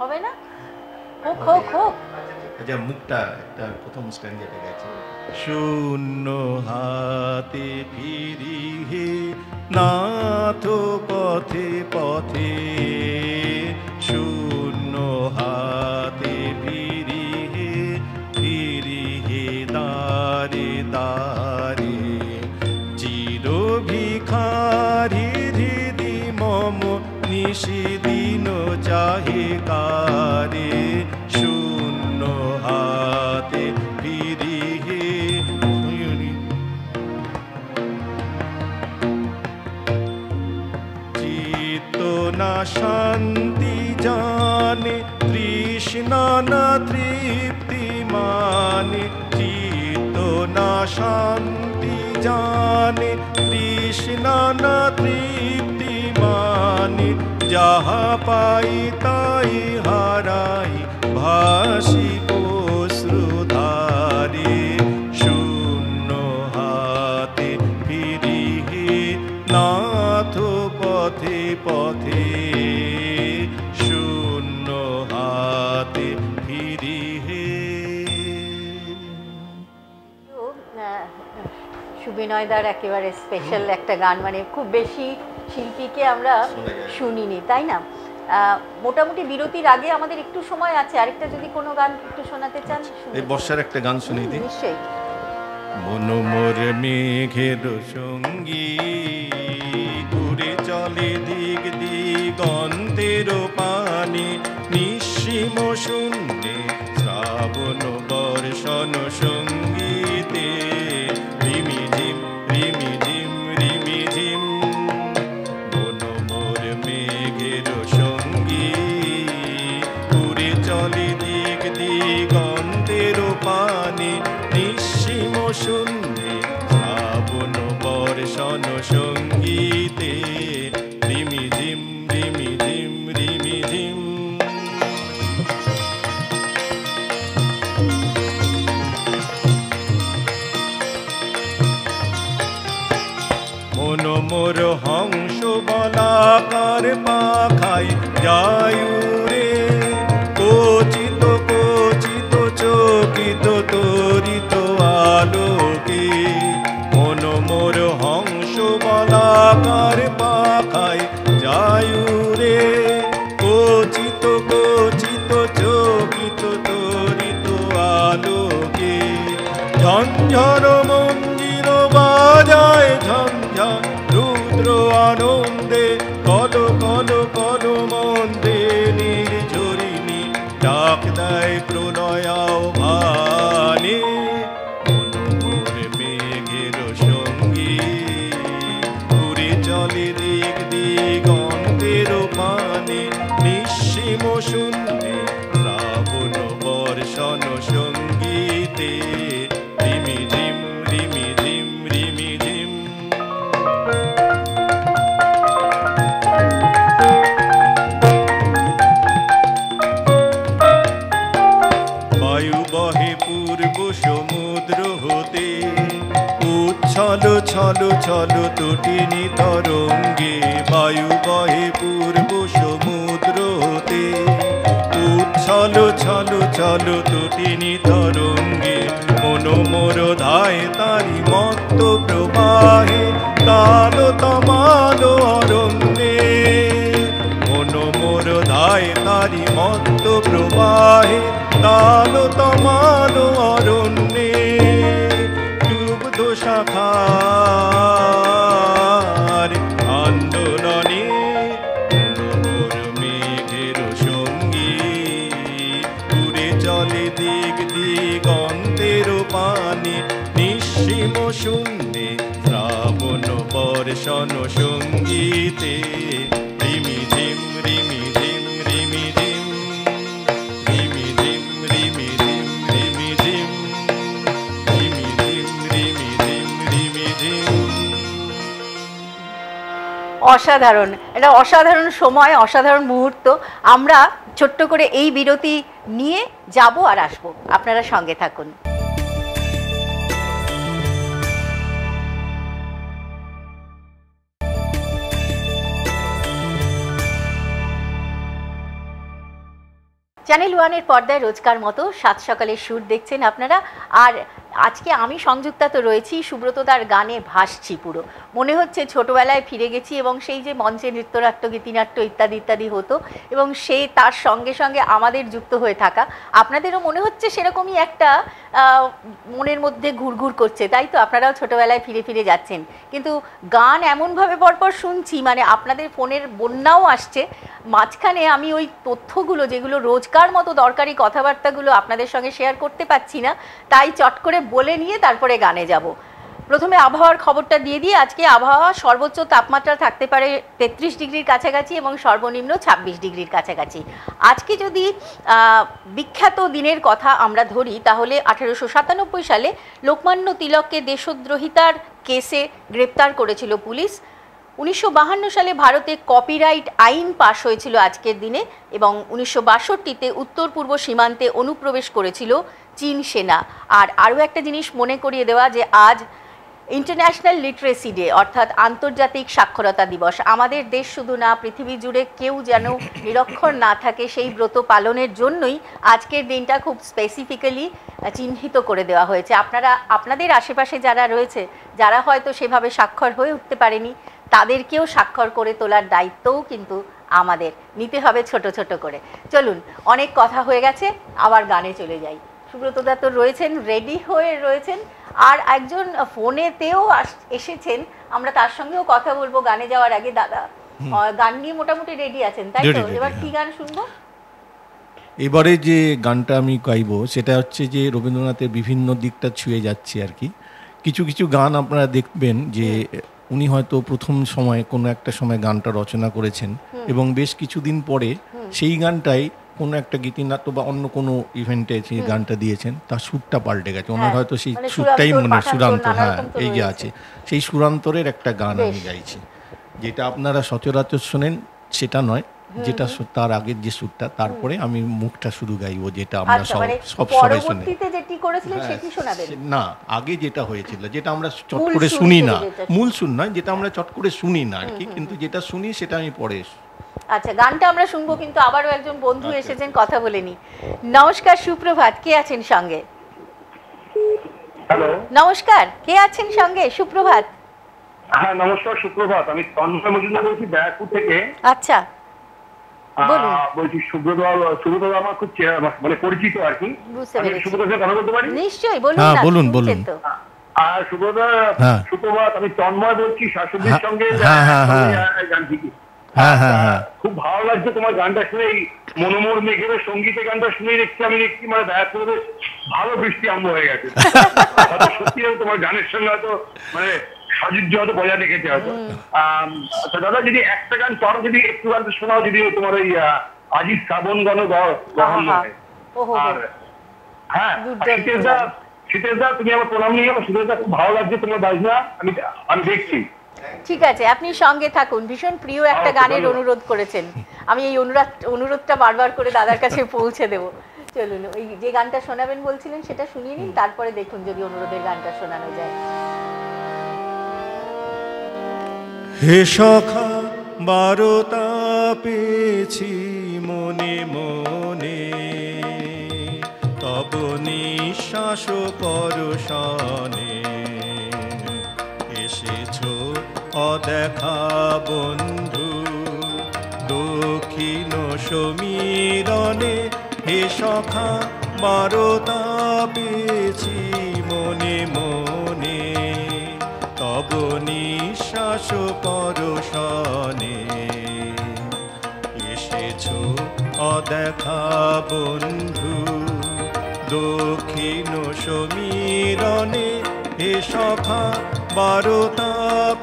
হবে না? হোক হোক হোক। আচ্ছা মুখটা একটা প্রথম স্ট্যান্ড যেটা গেছে। শূন্য হাতে ফিরি হে নাথ পথে পথে শূন্য হাতে ফিরি হে ফিরি হে দারে দারে চির ভিখারি হৃদি মম নিষিদিন চাহে কারে শান্তি জানে, তৃষ্ণা না তৃপ্তি মানে চিত্ত না শান্তি জানে, তৃষ্ণা না তৃপ্তি মানে যাহা পাই তাই হারাই ভাসি সুবিনয়দার একেবারে স্পেশাল একটা গান মানে খুব বেশি শিল্পীকে আমরা শুনিনি তাই না? মোটামুটি বিরতির আগে আমাদের একটু সময় আছে আরেকটা যদি কোনো গান একটু শোনাতে চান এই বর্ষার একটা গান শুনিয়ে দিই নিশ্চয়ই। মন মোর মেঘের সঙ্গী ঘুরে চলে দিক দিগন্তের পানি নিঃসীম শূন্যে আনন্দে কল কল কল মন্দে নির্ঝরিণী ডাক দেয় ছল ছল তটিনী তরঙ্গে। বায়ু বহে পূর্ব সমুদ্র হতে উচ্ছল ছল ছল তটিনী তরঙ্গে। মনোমোর ধায় তারি মত্ত প্রবাহে। তাল তমাল অরণ্যে। মনোমোর ধায় তারি মত্ত প্রবাহে। তাল তমাল অরণ্যে। শাখার আন্দোলনে মনোমোর মেঘের সঙ্গী। উড়ে চলে দিক দিগন্তের পানি, নিঃসীম শূন্যে শ্রাবণ বর্ষণ সঙ্গীতে। অসাধারণ। এটা অসাধারণ সময়, অসাধারণ মুহূর্ত। আমরা ছোট্ট করে এই বিরতি নিয়ে যাব আর আসব। আপনারা সঙ্গে থাকুন। চ্যানেল ওয়ানের পর্দায় রোজকার মতো সাত সকালের সুর দেখছেন আপনারা। আর আজকে আমি সংযুক্তা তো রয়েছি সুব্রতদার গানে ভাসছি পুরো। মনে হচ্ছে ছোটবেলায় ফিরে গেছি এবং সেই যে মঞ্চে নৃত্যনাট্য, গীতিনাট্য ইত্যাদি ইত্যাদি হতো এবং সে তার সঙ্গে সঙ্গে আমাদের যুক্ত হয়ে থাকা। আপনাদেরও মনে হচ্ছে সেরকমই একটা মনের মধ্যে ঘুরঘুর করছে, তাই তো? আপনারাও ছোটবেলায় ফিরে ফিরে যাচ্ছেন। কিন্তু গান এমনভাবে পরপর শুনছি মানে আপনাদের ফোনের বন্যাও আসছে। মাঝখানে আমি ওই তথ্যগুলো, যেগুলো রোজকার মতো দরকারি কথাবার্তাগুলো আপনাদের সঙ্গে শেয়ার করতে পারছি না, তাই চট করে বলে নিয়ে তারপরে গানে যাব। প্রথমে আবহাওয়ার খবরটা দিয়ে দিই আজকে আবহাওয়া সর্বোচ্চ তাপমাত্রা থাকতে পারে তেত্রিশ ডিগ্রির কাছাকাছি এবং সর্বনিম্ন ছাব্বিশ ডিগ্রির কাছাকাছি। আজকে যদি বিখ্যাত দিনের কথা আমরা ধরি, তাহলে আঠেরোশো সাতানব্বই সালে লোকমান্য তিলককে দেশদ্রোহিতার কেসে গ্রেপ্তার করেছিল পুলিশ। উনিশশো সালে ভারতে কপিরাইট আইন পাশ হয়েছিল আজকের দিনে এবং উনিশশো বাষট্টিতে উত্তর পূর্ব সীমান্তে অনুপ্রবেশ করেছিল চীন সেনা। আর আরও একটা জিনিস মনে করিয়ে দেওয়া যে আজ ইন্টারন্যাশনাল লিটারেসি ডে অর্থাৎ আন্তর্জাতিক সাক্ষরতা দিবস। আমাদের দেশ শুধু না, পৃথিবী জুড়ে কেউ যেন নিরক্ষর না থাকে সেই ব্রত পালনের জন্যই আজকের দিনটা খুব স্পেসিফিক্যালি চিহ্নিত করে দেওয়া হয়েছে। আপনারা, আপনাদের আশেপাশে যারা রয়েছে, যারা হয়তো সেভাবে স্বাক্ষর হয়ে উঠতে পারেনি, তাদেরকেও স্বাক্ষর করে তোলার দায়িত্বও কিন্তু আমাদের। নিতে হবে ছোট ছোট করে। চলুন, অনেক কথা হয়ে গেছে, আবার গানে চলে যাই। সুব্রতদা তো রয়েছেন রেডি হয়ে রয়েছেন। আর একজন ফোনেতেও এসেছেন। আমরা তার সঙ্গেও কথা বলব গানে যাওয়ার আগে দাদা। গান নিয়ে মোটামুটি রেডি আছেন তাই তো? এবার কি হ্যাঁ। গান শুনব? এবারে যে গানটা আমি গাইবো সেটা হচ্ছে যে রবীন্দ্রনাথের বিভিন্ন দিকটা ছুঁয়ে যাচ্ছে আর কি। কিছু কিছু গান আপনারা দেখবেন যে উনি হয়তো প্রথম সময় কোনো একটা সময় গানটা রচনা করেছেন এবং বেশ কিছুদিন পরে সেই গানটাই কোনো একটা গীতিনাট্য বা অন্য কোনো ইভেন্টে সেই গানটা দিয়েছেন তার সুরটা পাল্টে গেছে। ওনার হ্যাঁ, হয়তো সেই মানে সুরটাই মনে সুরান্ত হ্যাঁ এই যে আছে। সেই সুরান্তরের একটা গান আমি গাইছি যেটা আপনারা সচরাচর শোনেন সেটা নয় যেটা তার আগের যে সুরটা তারপরে আমি মুখটা শুধু গাইবো যেটা আমরা আচ্ছা সব মানে সব সবাই শুনি। হ্যাঁ, না আগে যেটা হয়েছিল যেটা আমরা চট করে শুনি না। মূল সুর নয় যেটা আমরা চট করে শুনি না আর কি কিন্তু যেটা শুনি সেটা আমি পরে আচ্ছা গানটা আমরা শুনব কিন্তু আবারও একজন বন্ধু আচ্ছা। এসেছেন কথা বলে নি। নমস্কার সুপ্রভাত কে আছেন সঙ্গে? হ্যালো নমস্কার কে আছেন সঙ্গে? সুপ্রভাত। হ্যাঁ নমস্কার সুপ্রভাত। আমি তন্ময় মজুমদার বলছি ব্যারাকপুর থেকে। আচ্ছা। বলুন। বলছি সুব্রত সুব্রত আমার খুব মানে পরিচিত আর কি। বুঝতে আমি কথা বলতে পারি? নিশ্চয়ই বলুন হ্যাঁ, বলুন, বলুন। তো। আর সুব্রত হ্যাঁ। সুপ্রভাত আমি তন্ময় বলছি শাশুড়ির হ্যাঁ, সঙ্গে। হ্যাঁ, হ্যাঁ, হ্যাঁ। আমি গান শিখি। হ্যাঁ হ্যাঁ হ্যাঁ। খুব ভালো লাগছে তোমার গানটা শুনে এই মনোমোর মেঘের সঙ্গীতের গানটা শুনে দেখছি। আমি দেখছি মানে ব্যারাকপুরে বেশ ভালো বৃষ্টি আরম্ভ হয়ে গেছে। সত্যি তোমার গানের সঙ্গে হয়তো মানে সাযুজ্য হয়তো বজায় রেখেছে হয়তো। আচ্ছা দাদা যদি একটা গান পারো যদি একটু গান শোনাও যদি তোমার ওই আজিজ শ্রাবণ গান আহা, আর হ্যাঁ শীতেশ দা গান। শীতেশ দা তুমি আমার প্রণাম নিয়ে শীতেশ দা খুব ভালো লাগছে তোমার বাজনা। আমি আমি দেখছি। ঠিক আছে আপনি সঙ্গে থাকুন। ভীষণ প্রিয় একটা আচ্ছা, গানের অনুরোধ করেছেন। আমি এই অনুরোধ অনুরোধটা বারবার করে দাদার কাছে পৌঁছে দেব। চলুন ওই যে গানটা শোনাবেন বলছিলেন সেটা শুনিয়ে নিন তারপরে দেখুন যদি অনুরোধের গানটা শোনানো যায়। হে সখা বারতা পেয়েছি মনে মনে তব নিঃশ্বাস পরশনে এসেছ অদেখা বন্ধু, দক্ষিণ সমীরণে হে সখা, বারতা পেয়েছি মনে মনে। তব নিঃশ্বাস পরশনে এসেছ অদেখা বন্ধু, দক্ষিণ সমীরণে হে সখা বারতা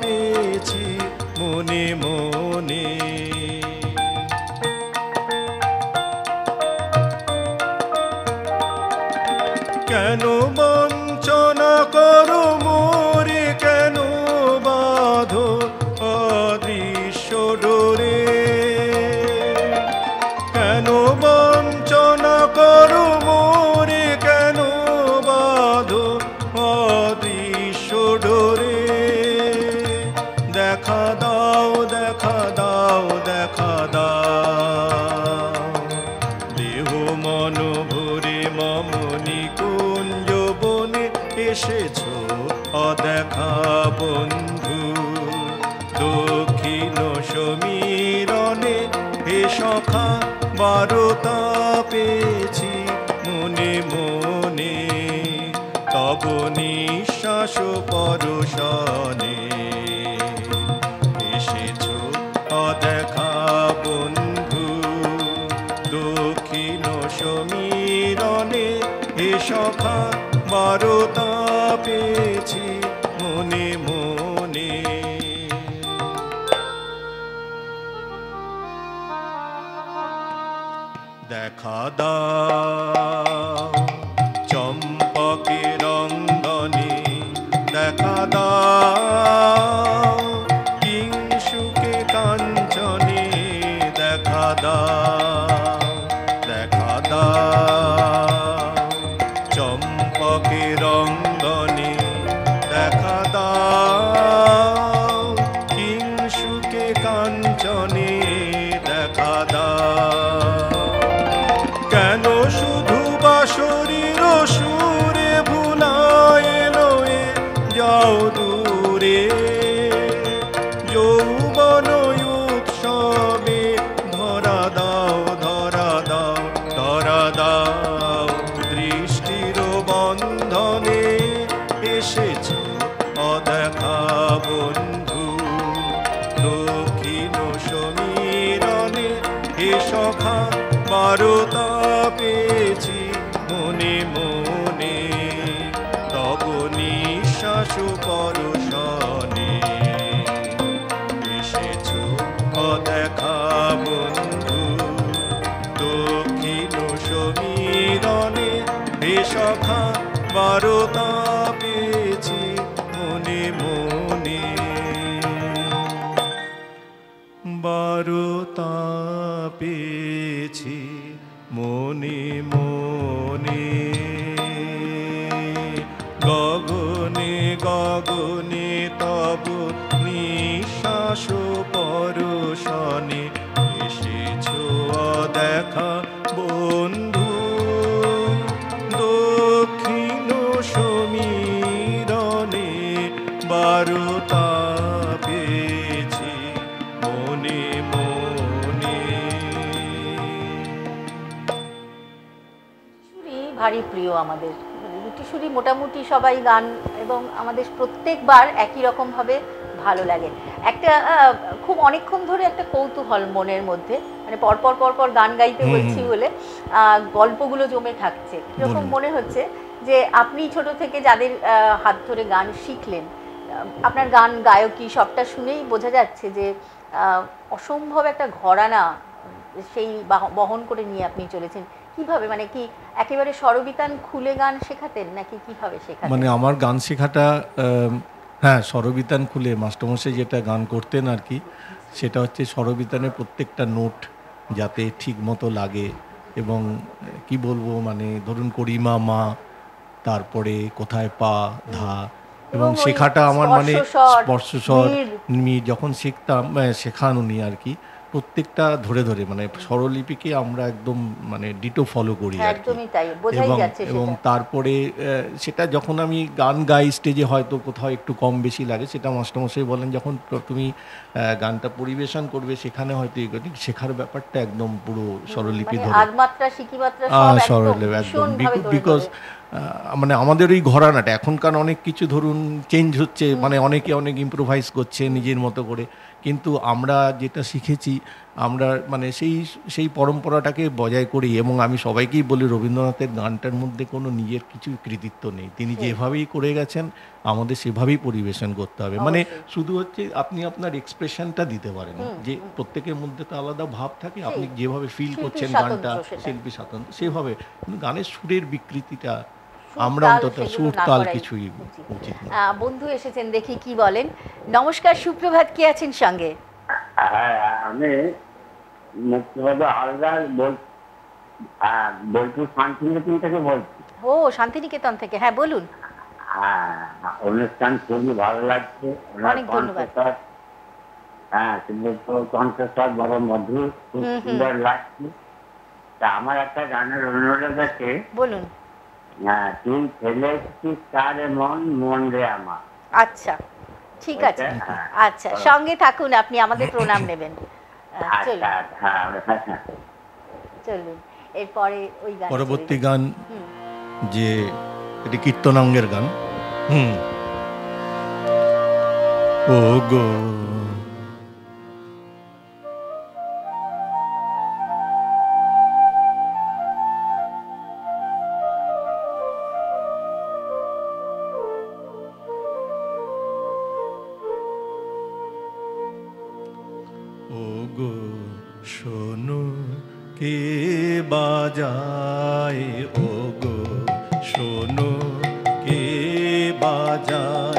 পেয়েছি মনে মনে। পরশনে। এসেছ অদেখা বন্ধু দক্ষিণ সমীরণে হে সখা বারতা পেয়েছি মনে মনে। দেখা দাও। দেখা আমাদের। গুটিসুরি মোটামুটি সবাই গান এবং আমাদের প্রত্যেকবার একই রকমভাবে ভালো লাগে। একটা খুব অনেকক্ষণ ধরে একটা কৌতূহল মনের মধ্যে। মানে পরপর পরপর গান গাইতে বলছি বলে গল্পগুলো জমে থাকছে। এরকম মনে হচ্ছে যে আপনি ছোট থেকে যাদের হাত ধরে গান শিখলেন আপনার গান গায়কী সবটা শুনেই বোঝা যাচ্ছে যে অসম্ভব একটা ঘরানা সেই বাহ- বহন করে নিয়ে আপনি চলেছেন। কীভাবে মানে কি একেবারে স্বরবিতান খুলে গান শেখাতেন নাকি কীভাবে শেখাতেন মানে আমার গান শেখাটা হ্যাঁ স্বরবিতান খুলে মাস্টারমশাই যেটা গান করতেন আর কি সেটা হচ্ছে স্বরবিতানের প্রত্যেকটা নোট যাতে ঠিক মতো লাগে এবং কি বলব মানে ধরুন করিমা মা তারপরে কোথায় পা ধা এবং শেখাটা আমার মানে স্পর্শস্বর, স্পর্শস্বর নীড়। যখন শিখতাম শেখান উনি আর কি প্রত্যেকটা ধরে ধরে মানে স্বরলিপিকে আমরা একদম মানে ডিটো ফলো করি আর কি। একদমই তাই বোঝাই এবং যাচ্ছে এবং তারপরে সেটা যখন আমি গান গাই স্টেজে হয়তো কোথাও একটু কম বেশি লাগে সেটা মাস্টারমশাই বলেন যখন তুমি গানটা পরিবেশন করবে সেখানে হয়তো শেখার ব্যাপারটা একদম পুরো স্বরলিপি মানে ধরে। আদমাত্রা সিকিমাত্রা সব একদম একদম। বিকজ মানে আমাদের ওই ঘরানাটা এখনকার অনেক কিছু ধরুন চেঞ্জ হচ্ছে মানে অনেকে অনেক ইম্প্রোভাইজ করছে নিজের মতো করে। কিন্তু আমরা যেটা শিখেছি আমরা মানে সেই সেই পরম্পরাটাকে বজায় করি এবং আমি সবাইকেই বলি রবীন্দ্রনাথের গানটার মধ্যে কোনো নিজের কিছু কৃতিত্ব নেই। তিনি যেভাবেই করে গেছেন আমাদের সেভাবেই পরিবেশন করতে হবে। মানে শুধু হচ্ছে আপনি আপনার এক্সপ্রেশনটা দিতে পারেন। যে প্রত্যেকের মধ্যে তো আলাদা ভাব থাকে আপনি যেভাবে ফিল করছেন গানটা শিল্পী স্বাতন্ত্র সেভাবে। গানের সুরের বিকৃতিটা আমরা অন্তত সুর তাল কিছুই বন্ধু এসেছেন দেখি কি বলেন। নমস্কার সুপ্রভাত কে আছেন সঙ্গে? হ্যাঁ আমি মুক্তিবাদী হালদার বল হ্যাঁ, বোলপুর শান্তিনিকেতন থেকে বলছি। ও শান্তিনিকেতন থেকে। হ্যাঁ বলুন। হ্যাঁ অনুষ্ঠান খুবই ভালো লাগছে। অনেক ধন্যবাদ। হ্যাঁ কণ্ঠস্বর বড় মধুর খুব। সুন্দর লাগছে। তা আমার একটা গানের অনুরোধ আছে। বলুন। হ্যাঁ তুই ফেলেছিস তার মন মন রে আমার। আচ্ছা ঠিক আছে। হ্যাঁ। আচ্ছা সঙ্গে থাকুন আপনি আমাদের প্রণাম নেবেন। চলুন। আচ্ছা হ্যাঁ হ্যাঁ। চলুন এরপরে ওই গান পরবর্তী গান যে এটি কীর্তনাঙ্গের গান। হুম। ও গো। বাজায় ও গো শোনো কে বাজায়।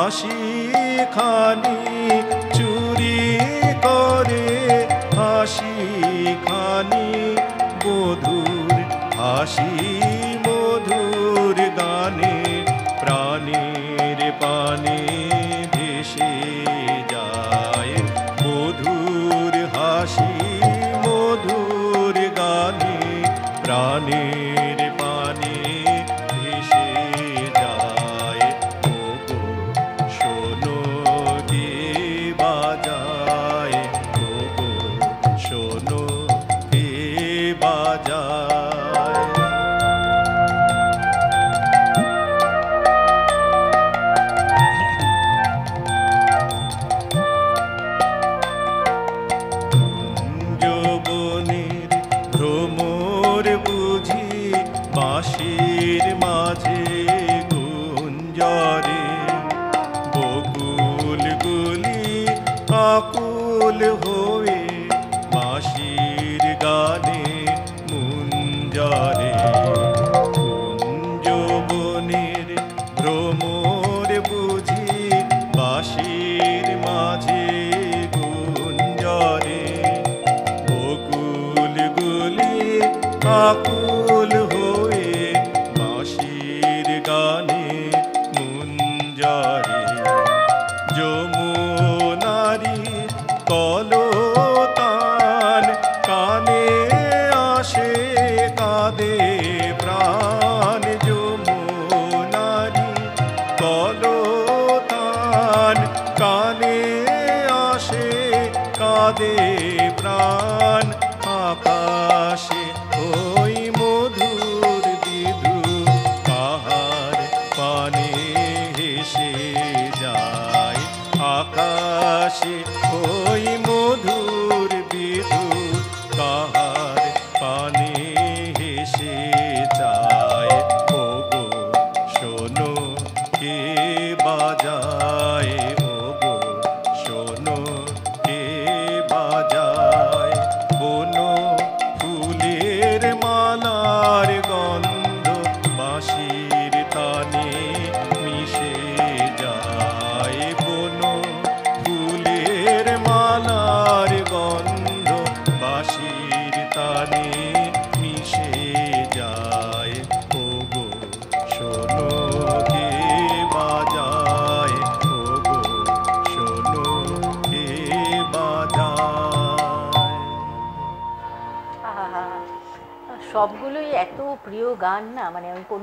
বাঁশি rato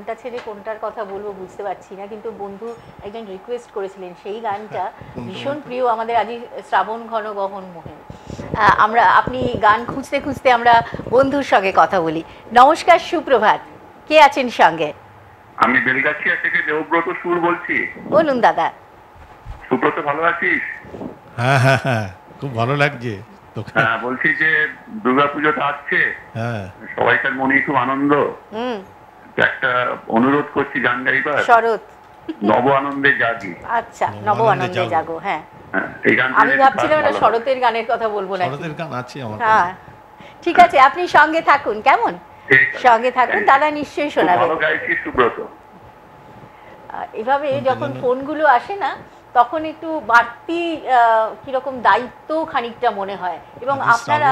কোনটা ছেড়ে কোনটার কথা বলব বুঝতে পারছি না কিন্তু বন্ধু একজন রিকোয়েস্ট করেছিলেন সেই গানটা ভীষণ প্রিয় আমাদের আজই শ্রাবণ ঘন গহন মোহে। আমরা আপনি গান খুঁজতে খুঁজতে আমরা বন্ধুর সঙ্গে কথা বলি। নমস্কার সুপ্রভাত কে আছেন সঙ্গে? আমি বেলগাছিয়া থেকে দেবব্রত সুর বলছি। বলুন দাদা। সুব্রত ভালো আছিস? হ্যাঁ হ্যাঁ হ্যাঁ খুব ভালো লাগছে হ্যাঁ বলছি যে দুর্গাপুজো তো আসছে। হ্যাঁ। সবাইকার মনে খুব আনন্দ। হুম। একটা অনুরোধ করছি গান গাইবার শরৎ। নব আনন্দে জাগি। আচ্ছা নব আনন্দে জাগো। হ্যাঁ। হ্যাঁ, এই গান আমি ভাবছিলাম এটা শরতের গানের কথা বলব না শরতের গান আছে আমার হ্যাঁ। ঠিক আছে আপনি সঙ্গে থাকুন কেমন? সঙ্গে থাকুন দাদা নিশ্চয়ই শোনাবে। ভালো গাইছি সুব্রত। এভাবে যখন ফোনগুলো আসে না তখন একটু বাড়তি আহ, কীরকম দায়িত্ব খানিকটা মনে হয়। এবং আপনারা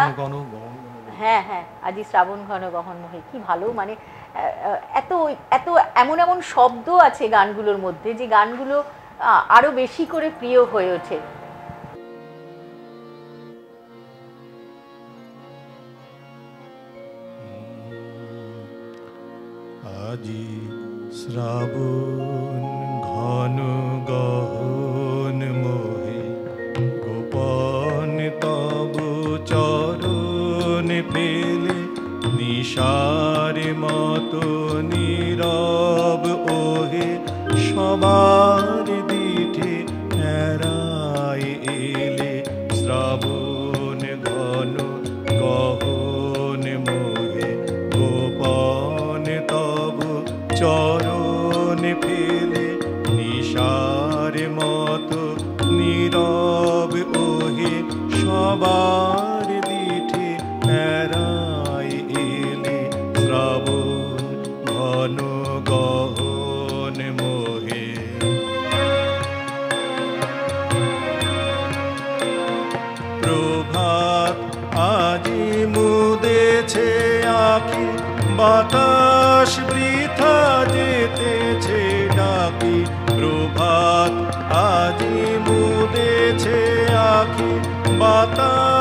হ্যাঁ হ্যাঁ আজই শ্রাবণ ঘন গহন হয়ে কি ভালো মানে এত এত এমন এমন শব্দ আছে গানগুলোর মধ্যে যে গানগুলো আহ, আরও বেশি করে প্রিয় হয়ে ওঠে। আজি শ্রাবণ ঘন গহন মোহে গোপন তব চরণ পেলে নিশার মতো নীরব ওহে সবার দিঠে এরাই এলে শ্রাবণ ঘন গহন মোহে গোপন তব চরণ ফেলে নিশার মতো নীরব ওহে সবার বাতাস বৃথা যেতেছে ডাকি প্রভাত আজি মুদেছে আখি। বাতাস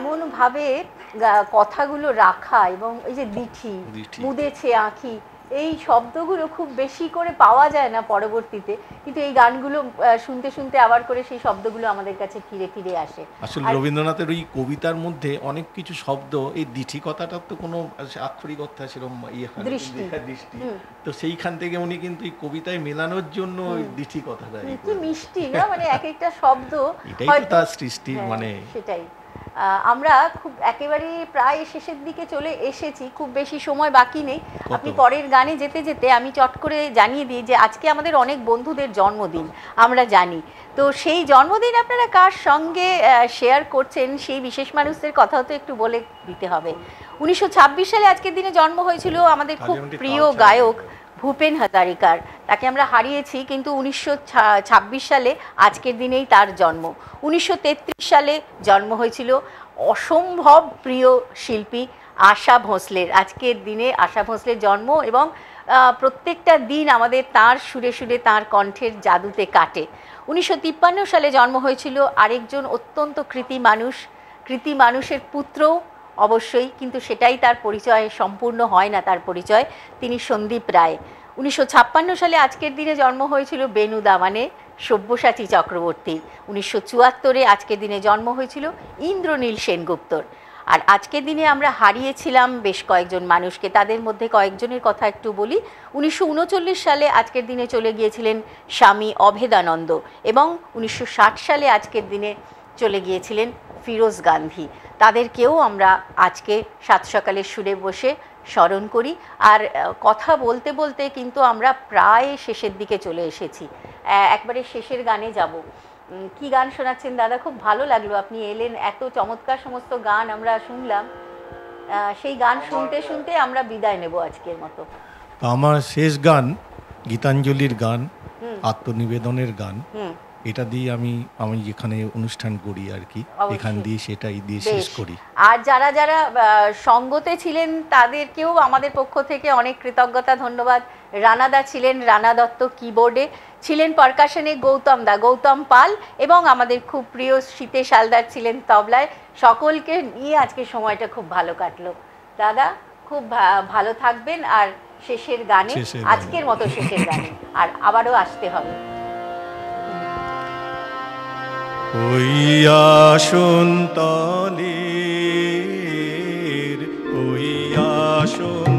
এমন ভাবে কথাগুলো রাখা এবং এই যে দিঠি। মুদেছে আঁখি এই শব্দগুলো খুব বেশি করে পাওয়া যায় না পরবর্তীতে। কিন্তু এই গানগুলো শুনতে শুনতে আবার করে সেই শব্দগুলো আমাদের কাছে ফিরে ফিরে আসে। আসলে রবীন্দ্রনাথের ওই কবিতার মধ্যে অনেক কিছু শব্দ এই দিঠি কথাটার তো কোনো আক্ষরিক অর্থ সেরকম ইয়ে দৃষ্টি। দৃষ্টি। তো সেইখান থেকে উনি কিন্তু এই কবিতায় মেলানোর জন্য ওই দিঠি কথাটা ইয়ে কি মিষ্টি না? মানে এক একটা শব্দ এটাই তার সৃষ্টি হ্যাঁ, মানে সেটাই। আমরা খুব একেবারে প্রায় শেষের দিকে চলে এসেছি খুব বেশি সময় বাকি নেই। আপনি পরের গানে যেতে যেতে আমি চট করে জানিয়ে দিই যে আজকে আমাদের অনেক বন্ধুদের জন্মদিন আমরা জানি। তো সেই জন্মদিন আপনারা কার সঙ্গে শেয়ার করছেন? সেই বিশেষ মানুষদের কথাও তো একটু বলে দিতে হবে। উনিশশো ছাব্বিশ সালে আজকের দিনে জন্ম হয়েছিল আমাদের খুব প্রিয় গায়ক ভূপেন হাজারিকার। তাকে আমরা হারিয়েছি কিন্তু উনিশশো ছাব্বিশ সালে আজকের দিনেই তার জন্ম। উনিশশো তেত্রিশ সালে জন্ম হয়েছিল অসম্ভব প্রিয় শিল্পী আশা ভোঁসলের। আজকের দিনে আশা ভোঁসলের জন্ম এবং প্রত্যেকটা দিন আমাদের তার সুরে সুরে তার কণ্ঠের জাদুতে কাটে। উনিশশো তিপ্পান্ন সালে জন্ম হয়েছিল আরেকজন অত্যন্ত কৃতি মানুষ। কৃতি মানুষের পুত্র অবশ্যই, কিন্তু সেটাই তার পরিচয়, সম্পূর্ণ হয় না তার পরিচয়। তিনি সন্দীপ রায়। উনিশশো ছাপ্পান্ন সালে আজকের দিনে জন্ম হয়েছিল বেনু দামানে সব্যসাচী চক্রবর্তী। উনিশশো চুয়াত্তরে আজকের দিনে জন্ম হয়েছিল ইন্দ্রনীল সেনগুপ্তর। আর আজকের দিনে আমরা হারিয়েছিলাম বেশ কয়েকজন মানুষকে, তাদের মধ্যে কয়েকজনের কথা একটু বলি। উনিশশো উনচল্লিশ সালে আজকের দিনে চলে গিয়েছিলেন স্বামী অভেদানন্দ এবং উনিশশো ষাট সালে আজকের দিনে চলে গিয়েছিলেন ফিরোজ গান্ধী। তাদেরকেও আমরা আজকে সাত সকালে সুরে বসে স্মরণ করি। আর কথা বলতে বলতে কিন্তু আমরা প্রায় শেষের দিকে চলে এসেছি। একবারে শেষের গানে যাব। কি গান শোনাচ্ছেন দাদা? খুব ভালো লাগল। আপনি এলেন এত চমৎকার সমস্ত গান আমরা শুনলাম। সেই গান শুনতে শুনতে আমরা বিদায় নেব আজকের মতো। তো আমার শেষ গান গীতাঞ্জলির গান। আত্মনিবেদনের গান। এটা দিয়ে আমি আমি যেখানে অনুষ্ঠান করি আর কি এখান দিয়ে সেটাই দিয়ে শেষ করি। আর যারা যারা সঙ্গতে ছিলেন তাদেরকেও আমাদের পক্ষ থেকে অনেক কৃতজ্ঞতা ধন্যবাদ। রানাদা ছিলেন রানা দত্ত কিবোর্ডে ছিলেন পারকাশনে গৌতম দা গৌতম পাল এবং আমাদের খুব প্রিয় শীতেশ হালদার ছিলেন তবলায়। সকলকে নিয়ে আজকে সময়টা খুব ভালো কাটলো। দাদা খুব ভালো থাকবেন আর শেষের গানে। আজকের মতো শেষের গানে। আর আবারও আসতে হবে। ওই আসন্তলের ওই আসন্তলের